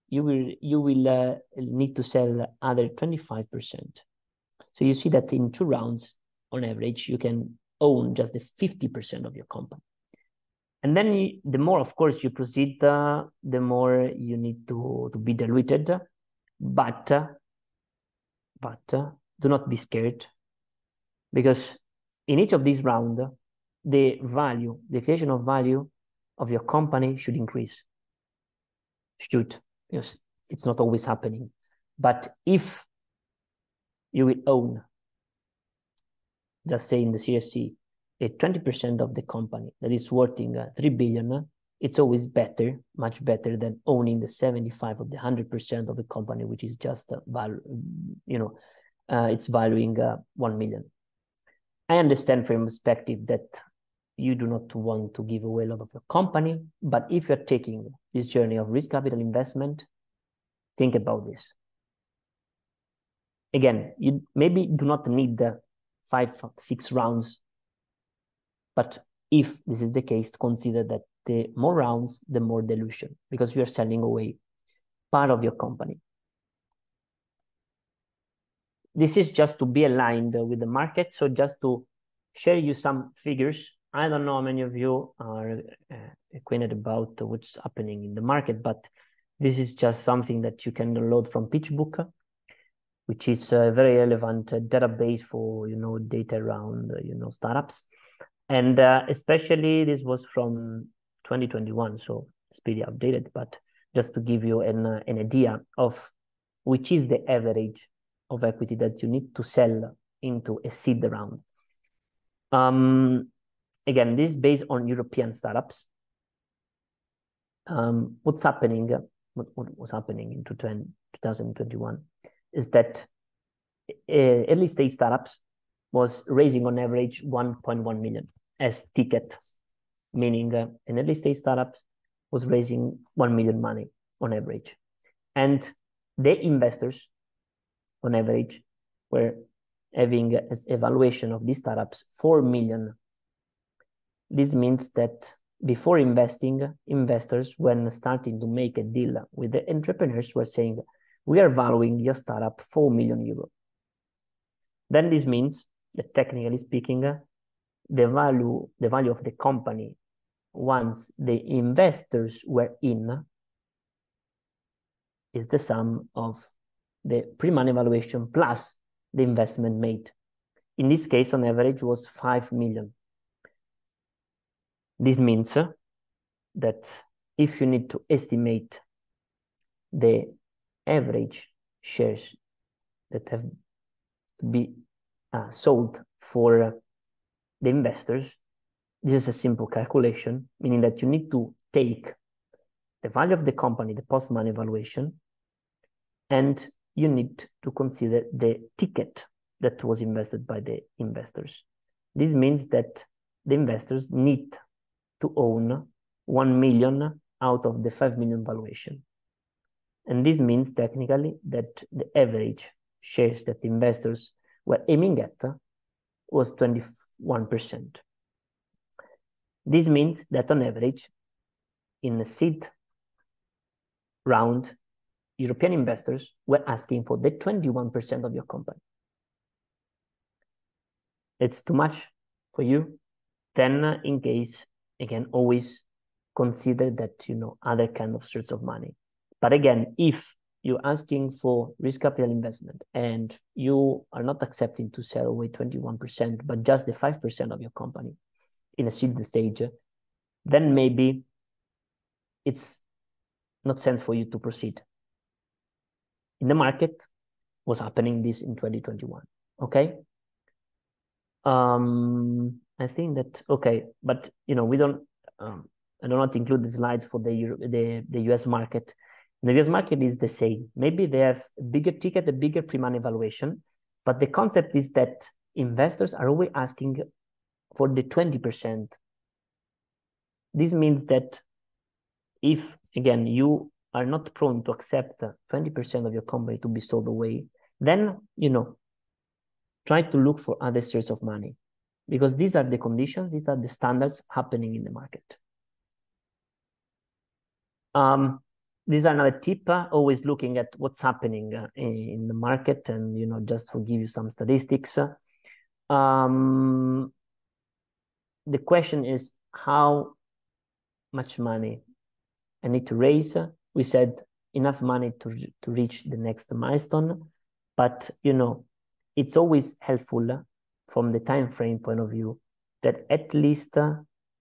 you will you will uh, need to sell other 25%. So you see that in two rounds, on average, you can own just the 50% of your company. And then you, the more, of course, you proceed, uh, the more you need to, to be diluted. But, uh, but uh, do not be scared. Because in each of these rounds, the value, the creation of value of your company should increase. Should. Because it's not always happening. But if you will own just say in the Series C 20% of the company that is worth uh, 3 billion it's always better much better than owning the 75 of the 100% of the company which is just uh, value you know uh, it's valuing uh, 1 million i understand from perspective that you do not want to give away a lot of your company. But if you're taking this journey of risk capital investment, think about this. Again, you maybe do not need the five, six rounds. But if this is the case, consider that the more rounds, the more dilution, because you are selling away part of your company. This is just to be aligned with the market. So just to share you some figures I don't know how many of you are uh, acquainted about what's happening in the market, but this is just something that you can download from PitchBook, which is a very relevant uh, database for you know data around you know startups, and uh, especially this was from 2021, so it's pretty updated. But just to give you an uh, an idea of which is the average of equity that you need to sell into a seed round. Um, again, this is based on European startups. Um, what's happening, what, what was happening in 2021 is that uh, early stage startups was raising on average 1.1 million as ticket, meaning uh, an early stage startups was raising 1 million money on average. And the investors on average were having as evaluation of these startups 4 million this means that before investing, investors, when starting to make a deal with the entrepreneurs, were saying, we are valuing your startup 4 million euro. Then this means that technically speaking, the value, the value of the company once the investors were in is the sum of the pre-money valuation plus the investment made. In this case, on average, was 5 million. This means that if you need to estimate the average shares that have to be uh, sold for the investors, this is a simple calculation, meaning that you need to take the value of the company, the post-money valuation, and you need to consider the ticket that was invested by the investors. This means that the investors need to own 1 million out of the 5 million valuation. And this means technically that the average shares that investors were aiming at was 21%. This means that on average, in the seed round, European investors were asking for the 21% of your company. It's too much for you. Then, uh, in case again always consider that you know other kind of sorts of money but again if you're asking for risk capital investment and you are not accepting to sell away 21% but just the 5% of your company in a seed stage then maybe it's not sense for you to proceed in the market was happening this in 2021 okay Um, I think that okay, but you know we don't. Um, I do not include the slides for the the the US market. The US market is the same. Maybe they have bigger ticket, a bigger pre-money valuation, but the concept is that investors are always asking for the twenty percent. This means that if again you are not prone to accept 20% of your company to be sold away, then you know try to look for other sources of money because these are the conditions, these are the standards happening in the market. Um, these are another tip, uh, always looking at what's happening uh, in, the market and, you know, just to give you some statistics. Um, the question is how much money I need to raise. We said enough money to, to reach the next milestone, but, you know, it's always helpful from the time frame point of view that at least uh,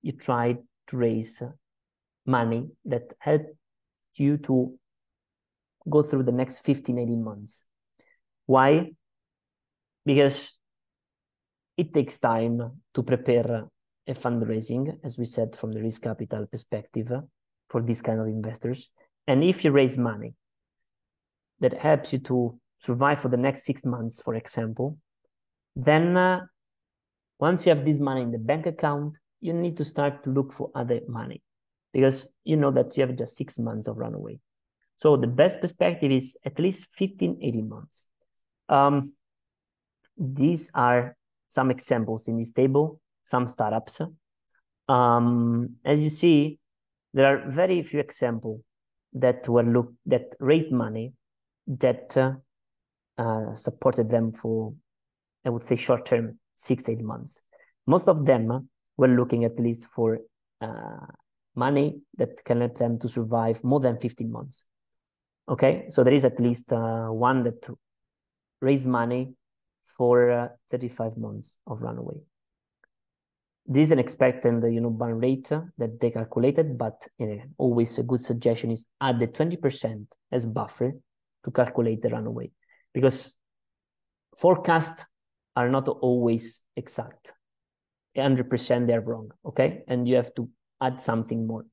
you try to raise money that help you to go through the next 15 18 months. Why? Because it takes time to prepare a fundraising as we said from the risk capital perspective for these kind of investors. And if you raise money that helps you to survive for the next six months, for example, then uh, once you have this money in the bank account, you need to start to look for other money because you know that you have just six months of runaway. So the best perspective is at least 15, 18 months. Um, these are some examples in this table, some startups. Um, as you see, there are very few examples that were look that raised money that uh, uh, supported them for, I would say, short term, six, eight months. Most of them were looking at least for uh, money that can help them to survive more than 15 months. Okay, so there is at least uh, one that raised money for uh, 35 months of runaway. This is an expected, you know, burn rate that they calculated, but you know, always a good suggestion is add the 20% as buffer to calculate the runaway because forecasts are not always exact. 100% they're wrong, okay? And you have to add something more.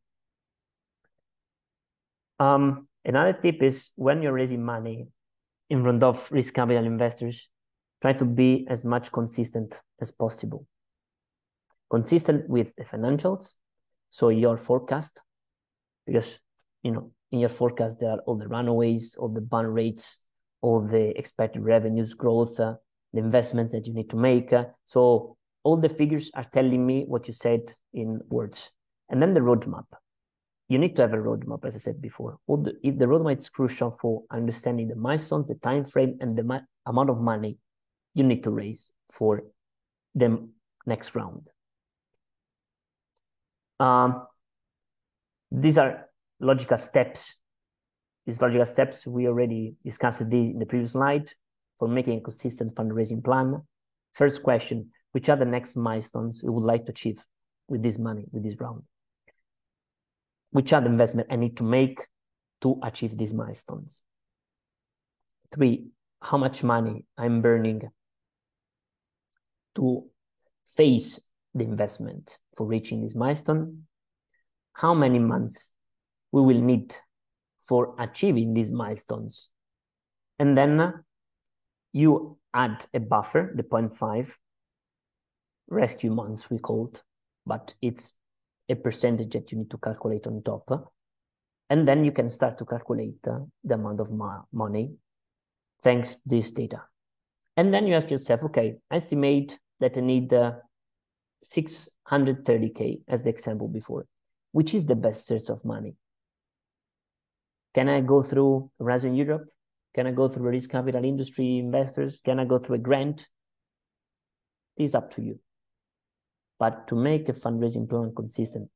Um, another tip is when you're raising money in front of risk capital investors, try to be as much consistent as possible. Consistent with the financials, so your forecast, because you know in your forecast there are all the runaways, all the burn rates, all the expected revenues growth, uh, the investments that you need to make. Uh, so all the figures are telling me what you said in words. And then the roadmap. You need to have a roadmap, as I said before. The, the roadmap is crucial for understanding the milestones, the time frame, and the amount of money you need to raise for the next round. Um, these are logical steps these logical steps, we already discussed in the previous slide for making a consistent fundraising plan. First question, which are the next milestones we would like to achieve with this money, with this round? Which are the investment I need to make to achieve these milestones? Three, how much money I'm burning to face the investment for reaching this milestone? How many months we will need for achieving these milestones. And then uh, you add a buffer, the 0.5 rescue months we called, but it's a percentage that you need to calculate on top. And then you can start to calculate uh, the amount of money thanks to this data. And then you ask yourself, okay, I estimate that I need uh, 630K as the example before, which is the best source of money. Can I go through Horizon Europe? Can I go through risk capital industry investors? Can I go through a grant? It's up to you. But to make a fundraising plan consistent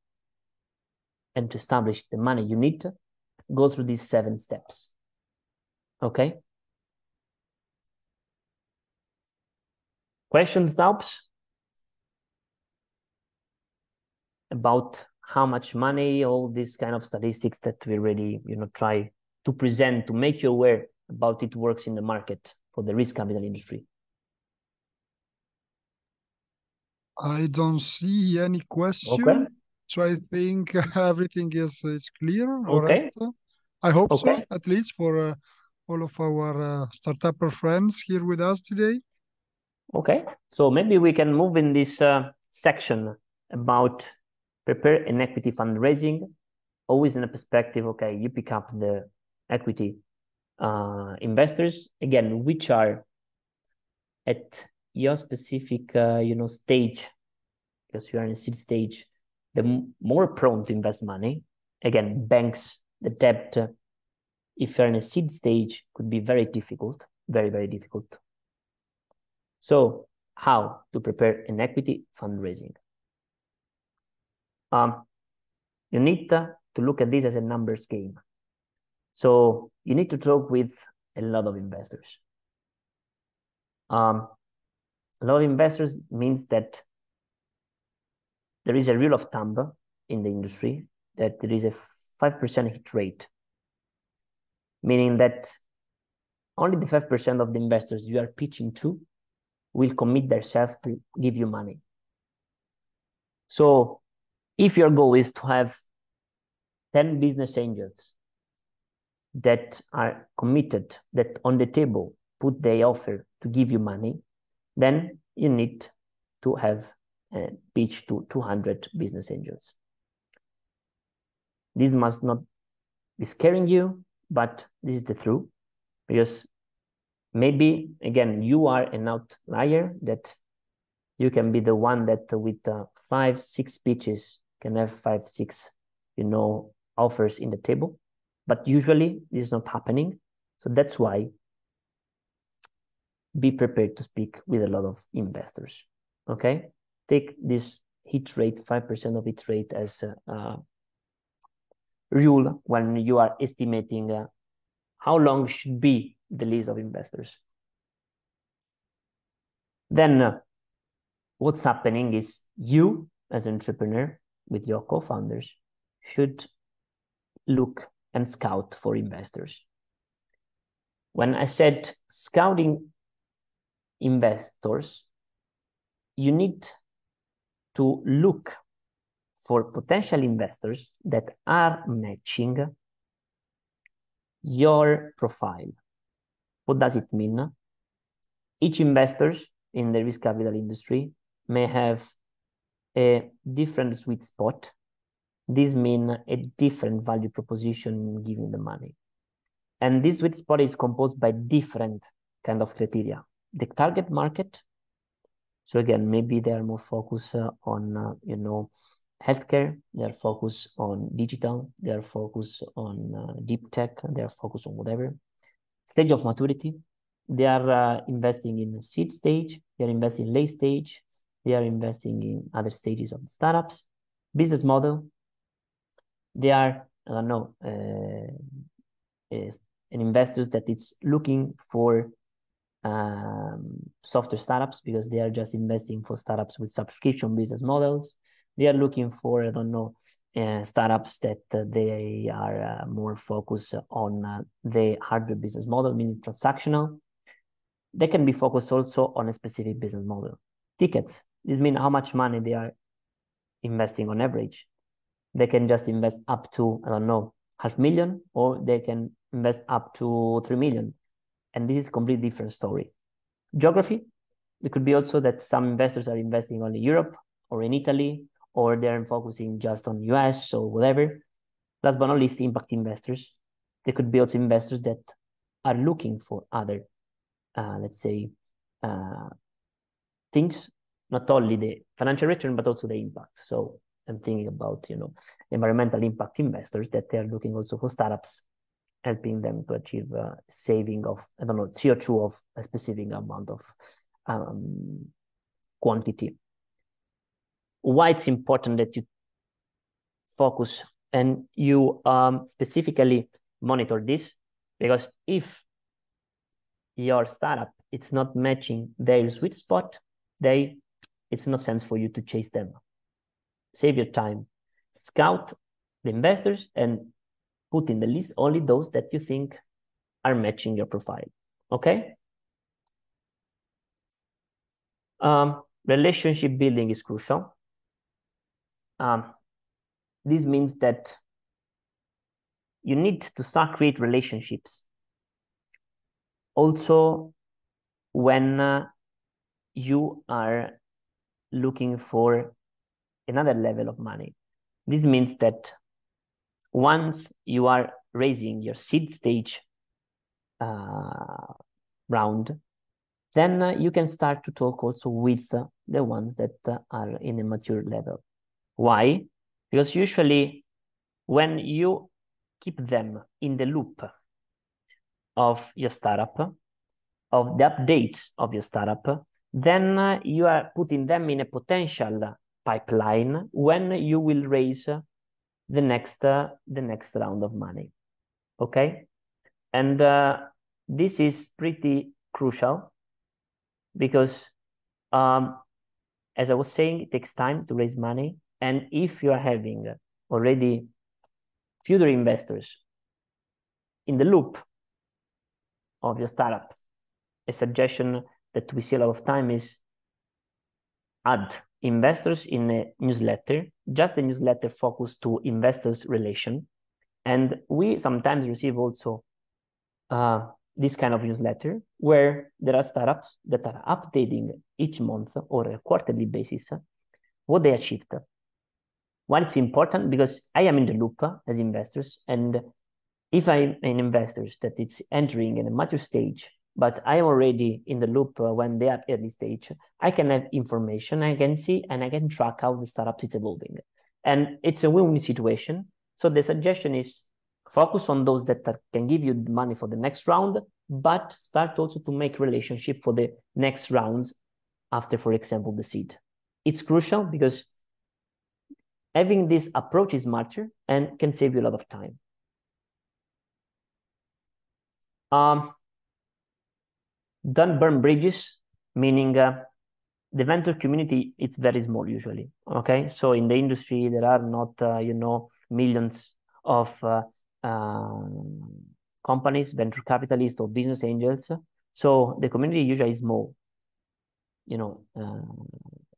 and to establish the money you need, to go through these seven steps. Okay? Questions, doubts about how much money, all these kind of statistics that we really, you know, try to present to make you aware about it works in the market for the risk capital industry. I don't see any question. Okay. So I think (laughs) everything is is clear. Okay. Alright. I hope so, at least for uh, all of our uh, startupper friends here with us today. Okay. So maybe we can move in this uh, section about prepare an equity fundraising, always in a perspective. Okay, you pick up the equity uh, investors again, which are at your specific, uh, you know, stage, because you are in a seed stage, the more prone to invest money. Again, banks, the debt, uh, if you're in a seed stage, could be very difficult, very, very difficult. So, how to prepare an equity fundraising? Um, you need uh, to look at this as a numbers game. So, you need to talk with a lot of investors. Um, a lot of investors means that there is a rule of thumb in the industry that there is a 5% hit rate, meaning that only the 5% of the investors you are pitching to will commit themselves to give you money. So if your goal is to have 10 business angels that are committed, that on the table put their offer to give you money, then you need to have a pitch to 200 business angels. This must not be scaring you, but this is the truth because maybe again you are an outlier that you can be the one that with uh, five six pitches can have five six you know offers in the table but usually this is not happening so that's why be prepared to speak with a lot of investors okay? Take this hit rate 5% of hit rate as a, a rule when you are estimating uh, how long should be the list of investors. Then uh, what's happening is you as an entrepreneur with your co-founders should look and scout for investors. When i said scouting investors you need to look for potential investors that are matching your profile. What does it mean? Each investors in the risk capital industry may have a different sweet spot. This means a different value proposition giving the money. And this sweet spot is composed by different kind of criteria. The target market. So again, maybe they are more focused uh, on, uh, you know, healthcare, they are focused on digital, they are focused on uh, deep tech, they are focused on whatever. Stage of maturity, they are uh, investing in seed stage, they are investing in late stage, they are investing in other stages of the startups. Business model, they are, I don't know, uh, an investors that it's looking for um, software startups because they are just investing for startups with subscription business models. They are looking for i don't know uh, startups that uh, they are uh, more focused on uh, the hardware business model meaning transactional. They can be focused also on a specific business model. Tickets. This means how much money they are investing on average. They can just invest up to i don't know half million or they can invest up to 3 million and this is a completely different story geography it could be also that some investors are investing only europe or in italy or they're focusing just on US or whatever. Last but not least, impact investors. There could be also investors that are looking for other, uh, let's say, uh, things, not only the financial return, but also the impact. So I'm thinking about, you know, environmental impact investors that they are looking also for startups, helping them to achieve a saving of, I don't know, CO2 of a specific amount of um, quantity. Why it's important that you focus and you um, specifically monitor this because if your startup it's not matching their sweet spot they it's no sense for you to chase them. Save your time. Scout the investors and put in the list only those that you think are matching your profile okay um, relationship building is crucial. Um, this means that you need to start create relationships. Also, when uh, you are looking for another level of money. This means that once you are raising your seed stage uh, round, then uh, you can start to talk also with uh, the ones that uh, are in a mature level. Why? Because usually when you keep them in the loop of your startup, of the updates of your startup, then uh, you are putting them in a potential pipeline when you will raise the next uh, the next round of money. Okay, and uh, this is pretty crucial because, um, as I was saying, it takes time to raise money, and if you are having already future investors in the loop of your startup, a suggestion that we see a lot of time is add investors in a newsletter, just a newsletter focused to investors relation. And we sometimes receive also uh, this kind of newsletter where there are startups that are updating each month or a quarterly basis what they achieved. Why it's important because I am in the loop as investors, and if I'm an investor that it's entering in a mature stage but I am already in the loop uh, when they are early stage. I can have information, I can see, and I can track how the startup is evolving. And it's a win-win situation. So the suggestion is focus on those that can give you money for the next round, but start also to make relationship for the next rounds after, for example, the seed. It's crucial because having this approach is smarter and can save you a lot of time. Um, don't burn bridges, meaning uh, the venture community it's very small usually. Okay, so in the industry there are not uh, you know millions of uh, um, companies, venture capitalists or business angels. So the community usually is small. You know, uh,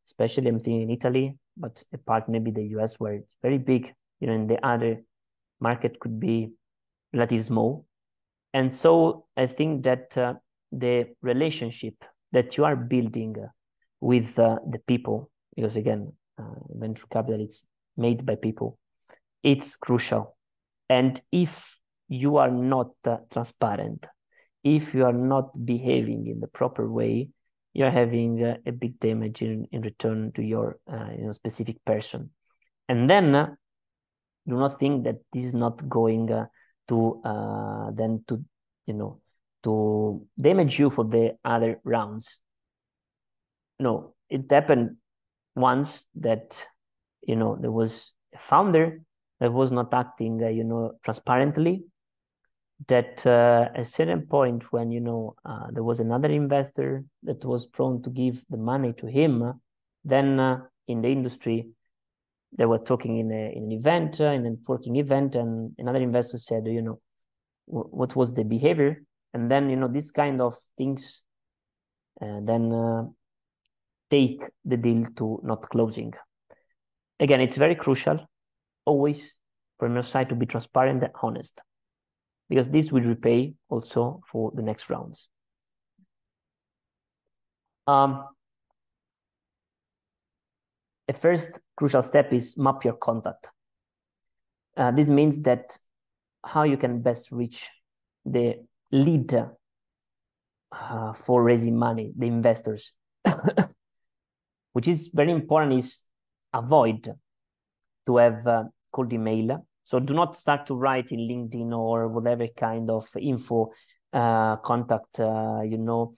especially I'm thinking in Italy, but apart maybe the US where it's very big. You know, in the other market could be relatively small. And so I think that uh, the relationship that you are building with uh, the people, because again, uh, venture capital is made by people, it's crucial. And if you are not uh, transparent, if you are not behaving in the proper way, you're having uh, a big damage in, in return to your uh, you know, specific person. And then uh, do not think that this is not going to then to you know to damage you for the other rounds. No, it happened once that you know there was a founder that was not acting, uh, you know, transparently. That uh, a certain point, when you know uh, there was another investor that was prone to give the money to him, then uh, in the industry they were talking in, a, in an event, uh, in a networking event, and another investor said, you know, what was the behavior and then you know these kind of things uh, then uh, take the deal to not closing. Again it's very crucial always from your side to be transparent and honest because this will repay also for the next rounds. Um, a first crucial step is map your contact. Uh, this means that how you can best reach the lead uh, for raising money, the investors, (laughs) which is very important is avoid to have uh, cold email. So do not start to write in LinkedIn or whatever kind of info uh, contact, uh, you know,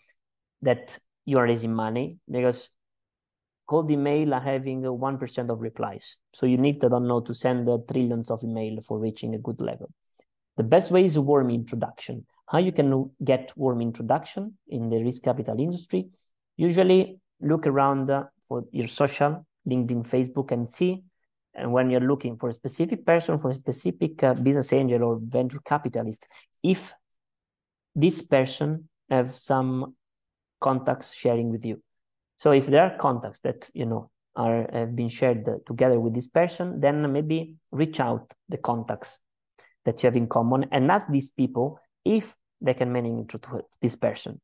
that you are raising money because cold email are having 1% of replies. So you need to, don't know, to send uh, trillions of email for reaching a good level. The best way is a warm introduction how you can get warm introduction in the risk capital industry. Usually look around uh, for your social, LinkedIn, Facebook, and see. And when you're looking for a specific person, for a specific uh, business angel or venture capitalist, if this person have some contacts sharing with you. So if there are contacts that you know are have been shared together with this person, then maybe reach out the contacts that you have in common and ask these people if they can make an intro to this person.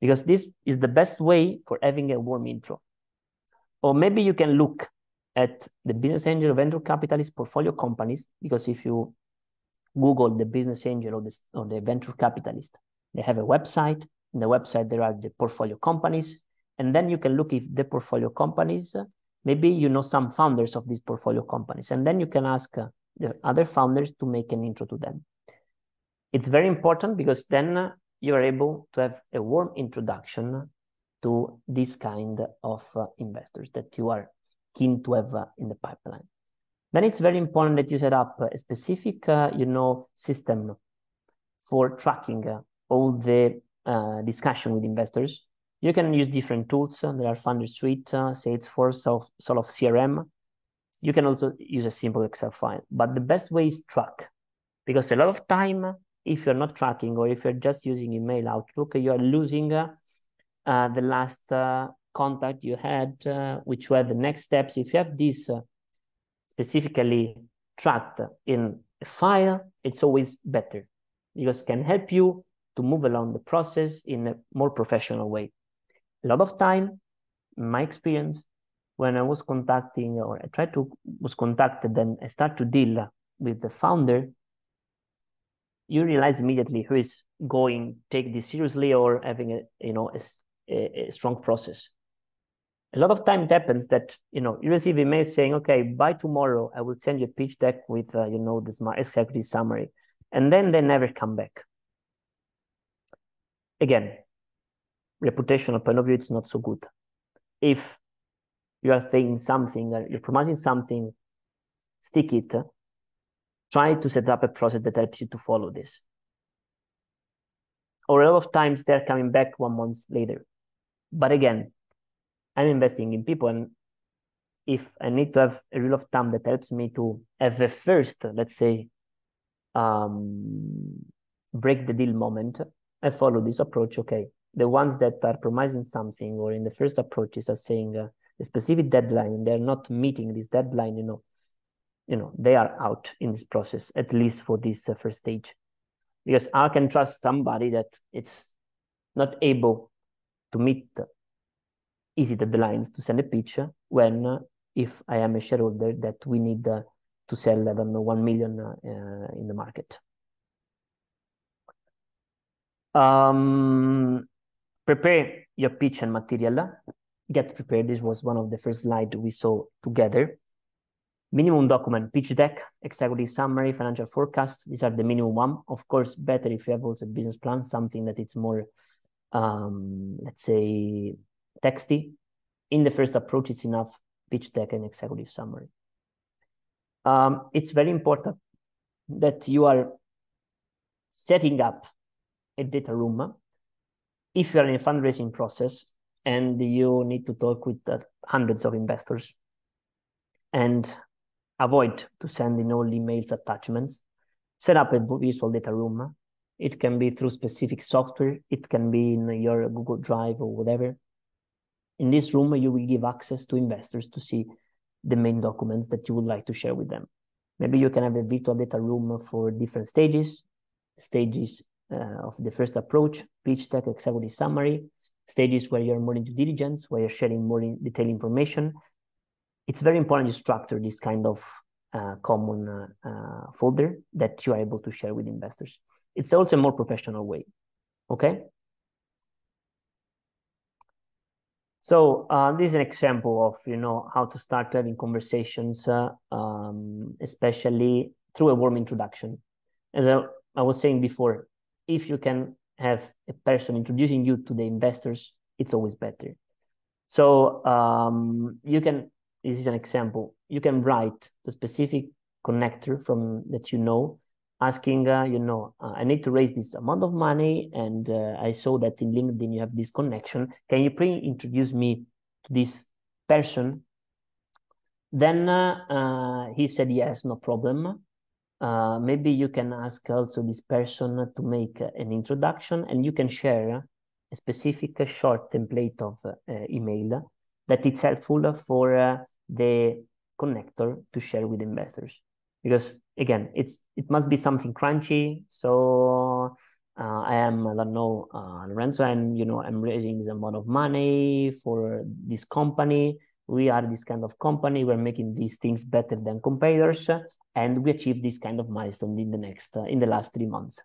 Because this is the best way for having a warm intro. Or maybe you can look at the business angel venture capitalist portfolio companies, because if you Google the business angel or the, or the venture capitalist, they have a website. In the website, there are the portfolio companies. And then you can look if the portfolio companies, maybe you know some founders of these portfolio companies. And then you can ask the other founders to make an intro to them. It's very important because then you are able to have a warm introduction to this kind of uh, investors that you are keen to have uh, in the pipeline. Then it's very important that you set up a specific, uh, you know, system for tracking uh, all the uh, discussion with investors. You can use different tools. There are Foundersuite, Salesforce, sort of CRM. You can also use a simple Excel file, but the best way is track because a lot of time, if you're not tracking or if you're just using email Outlook, you are losing uh, uh, the last uh, contact you had, which were the next steps. If you have this specifically tracked in a file, it's always better because it can help you to move along the process in a more professional way. A lot of time, my experience, when I was contacting or I tried to was contacted and I start to deal with the founder, you realize immediately who is going take this seriously or having a you know a, a, strong process. A lot of time it happens that you know you receive email saying okay by tomorrow i will send you a pitch deck with uh, you know the smart executive summary and then they never come back. Again reputational point of view it's not so good. If you are saying something uh, you're promising something stick it try to set up a process that helps you to follow this or a lot of times they're coming back one month later but again I'm investing in people. And if I need to have a rule of thumb that helps me to have a first, let's say, um, break the deal moment, I follow this approach. Okay, the ones that are promising something or in the first approaches are saying uh, a specific deadline they're not meeting this deadline, you know, you know, they are out in this process, at least for this uh, first stage. Because I can trust somebody that it's not able to meet easy deadlines to send a pitch when uh, if I am a shareholder that we need uh, to sell I don't know, 1 million uh, in the market. Um, prepare your pitch and material. Get prepared. This was one of the first slides we saw together. Minimum document, pitch deck, executive summary, financial forecast. These are the minimum one. Of course, better if you have also a business plan, something that it's more, um, let's say, texty. In the first approach, it's enough pitch deck and executive summary. Um, it's very important that you are setting up a data room if you are in a fundraising process and you need to talk with uh, hundreds of investors and avoid to send in all emails attachments set up a virtual data room it can be through specific software. It can be in your google drive or whatever. In this room, you will give access to investors to see the main documents that you would like to share with them. Maybe you can have a virtual data room for different stages, stages uh, of the first approach, pitch deck, executive summary, stages where you're more into diligence, where you're sharing more in detailed information. It's very important to structure this kind of uh, common uh, uh, folder that you are able to share with investors. It's also a more professional way. Okay. So uh, this is an example of you know how to start having conversations, uh, um, especially through a warm introduction. As I, I was saying before, if you can have a person introducing you to the investors, it's always better. So um, you can. This is an example. You can write the specific connector from that you know asking, uh, you know, uh, I need to raise this amount of money, and uh, I saw that in LinkedIn you have this connection. Can you please introduce me to this person? Then uh, uh, he said, yes, no problem. Uh, maybe you can ask also this person to make an introduction, and you can share a specific short template of email that it's helpful for uh, the connector to share with investors. Because again, it's it must be something crunchy. So uh, I am, I don't know, uh, Lorenzo, and you know, I'm raising this amount of money for this company. We are this kind of company. We're making these things better than competitors, and we achieve this kind of milestone in the next, uh, in the last three months.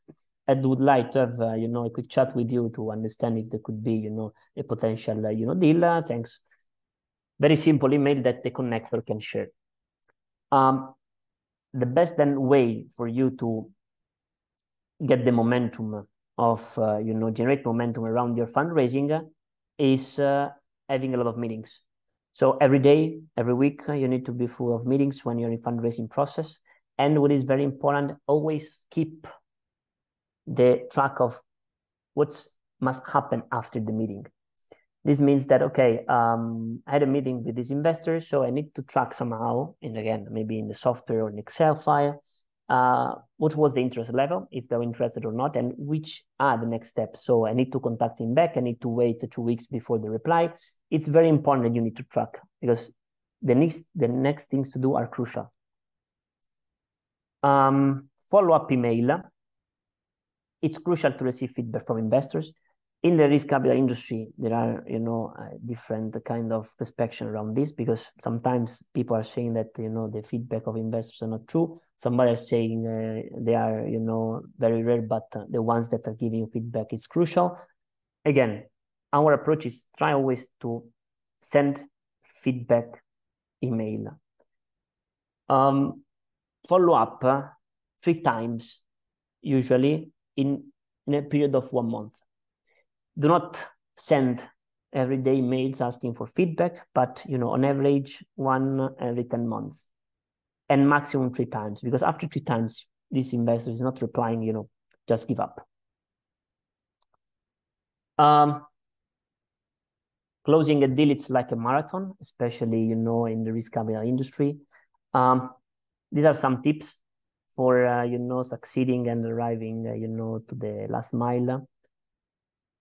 I would like to have, uh, you know, a quick chat with you to understand if there could be, you know, a potential, uh, you know, deal. Thanks. Very simple email that the connector can share. Um, the best then way for you to get the momentum of, uh, you know, generate momentum around your fundraising is uh, having a lot of meetings. So every day, every week, uh, you need to be full of meetings when you're in fundraising process. And what is very important, always keep the track of what must happen after the meeting. This means that, okay, um, I had a meeting with these investors, so I need to track somehow, and again, maybe in the software or an Excel file, uh, what was the interest level, if they're interested or not, and which are the next steps. So I need to contact him back. I need to wait two weeks before the reply. It's very important that you need to track because the next the next things to do are crucial. Um, follow up email. It's crucial to receive feedback from investors in the risk capital industry, there are, you know, different kind of perspective around this because sometimes people are saying that, you know, the feedback of investors are not true. Somebody is saying uh, they are, you know, very rare, but uh, the ones that are giving feedback is crucial. Again, our approach is try always to send feedback email. Um, follow up uh, three times, usually in, in a period of one month do not send everyday mails asking for feedback, but you know, on average, one every 10 months and maximum three times, because after three times, this investor is not replying, you know, just give up. Um, closing a deal, it's like a marathon, especially, you know, in the risk capital industry. Um, these are some tips for, uh, you know, succeeding and arriving, uh, you know, to the last mile.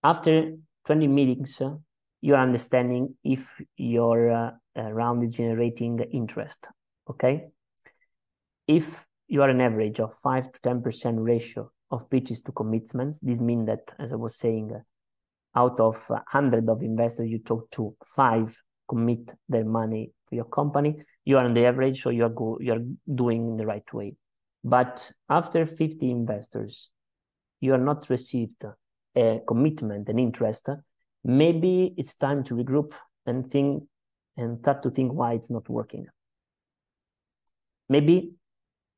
After 20 meetings, uh, you're understanding if your uh, uh, round is generating interest, okay? If you are an average of 5 to 10% ratio of pitches to commitments, this means that, as I was saying, uh, out of 100 of investors you talk to, five commit their money to your company, you are on the average, so you are, go, you are doing in the right way. But after 50 investors, you are not received a commitment and interest, maybe it's time to regroup and think and start to think why it's not working. Maybe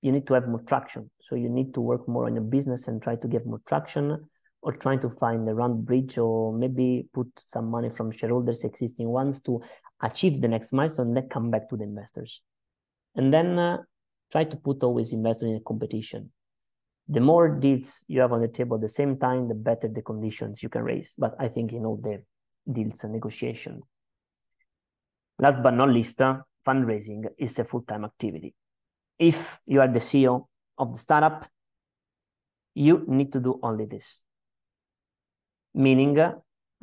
you need to have more traction. So you need to work more on your business and try to get more traction or trying to find a round bridge or maybe put some money from shareholders, existing ones to achieve the next milestone, then come back to the investors. And then uh, try to put always investors in a competition the more deals you have on the table at the same time, the better the conditions you can raise. But I think you know the deals and negotiation. Last but not least, uh, fundraising is a full-time activity. If you are the CEO of the startup, you need to do only this. Meaning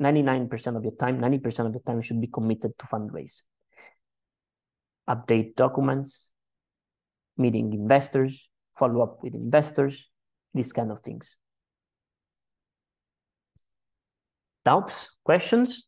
99% uh, of your time, 90% of your time should be committed to fundraise. Update documents, meeting investors, follow up with investors, these kind of things. Doubts, questions?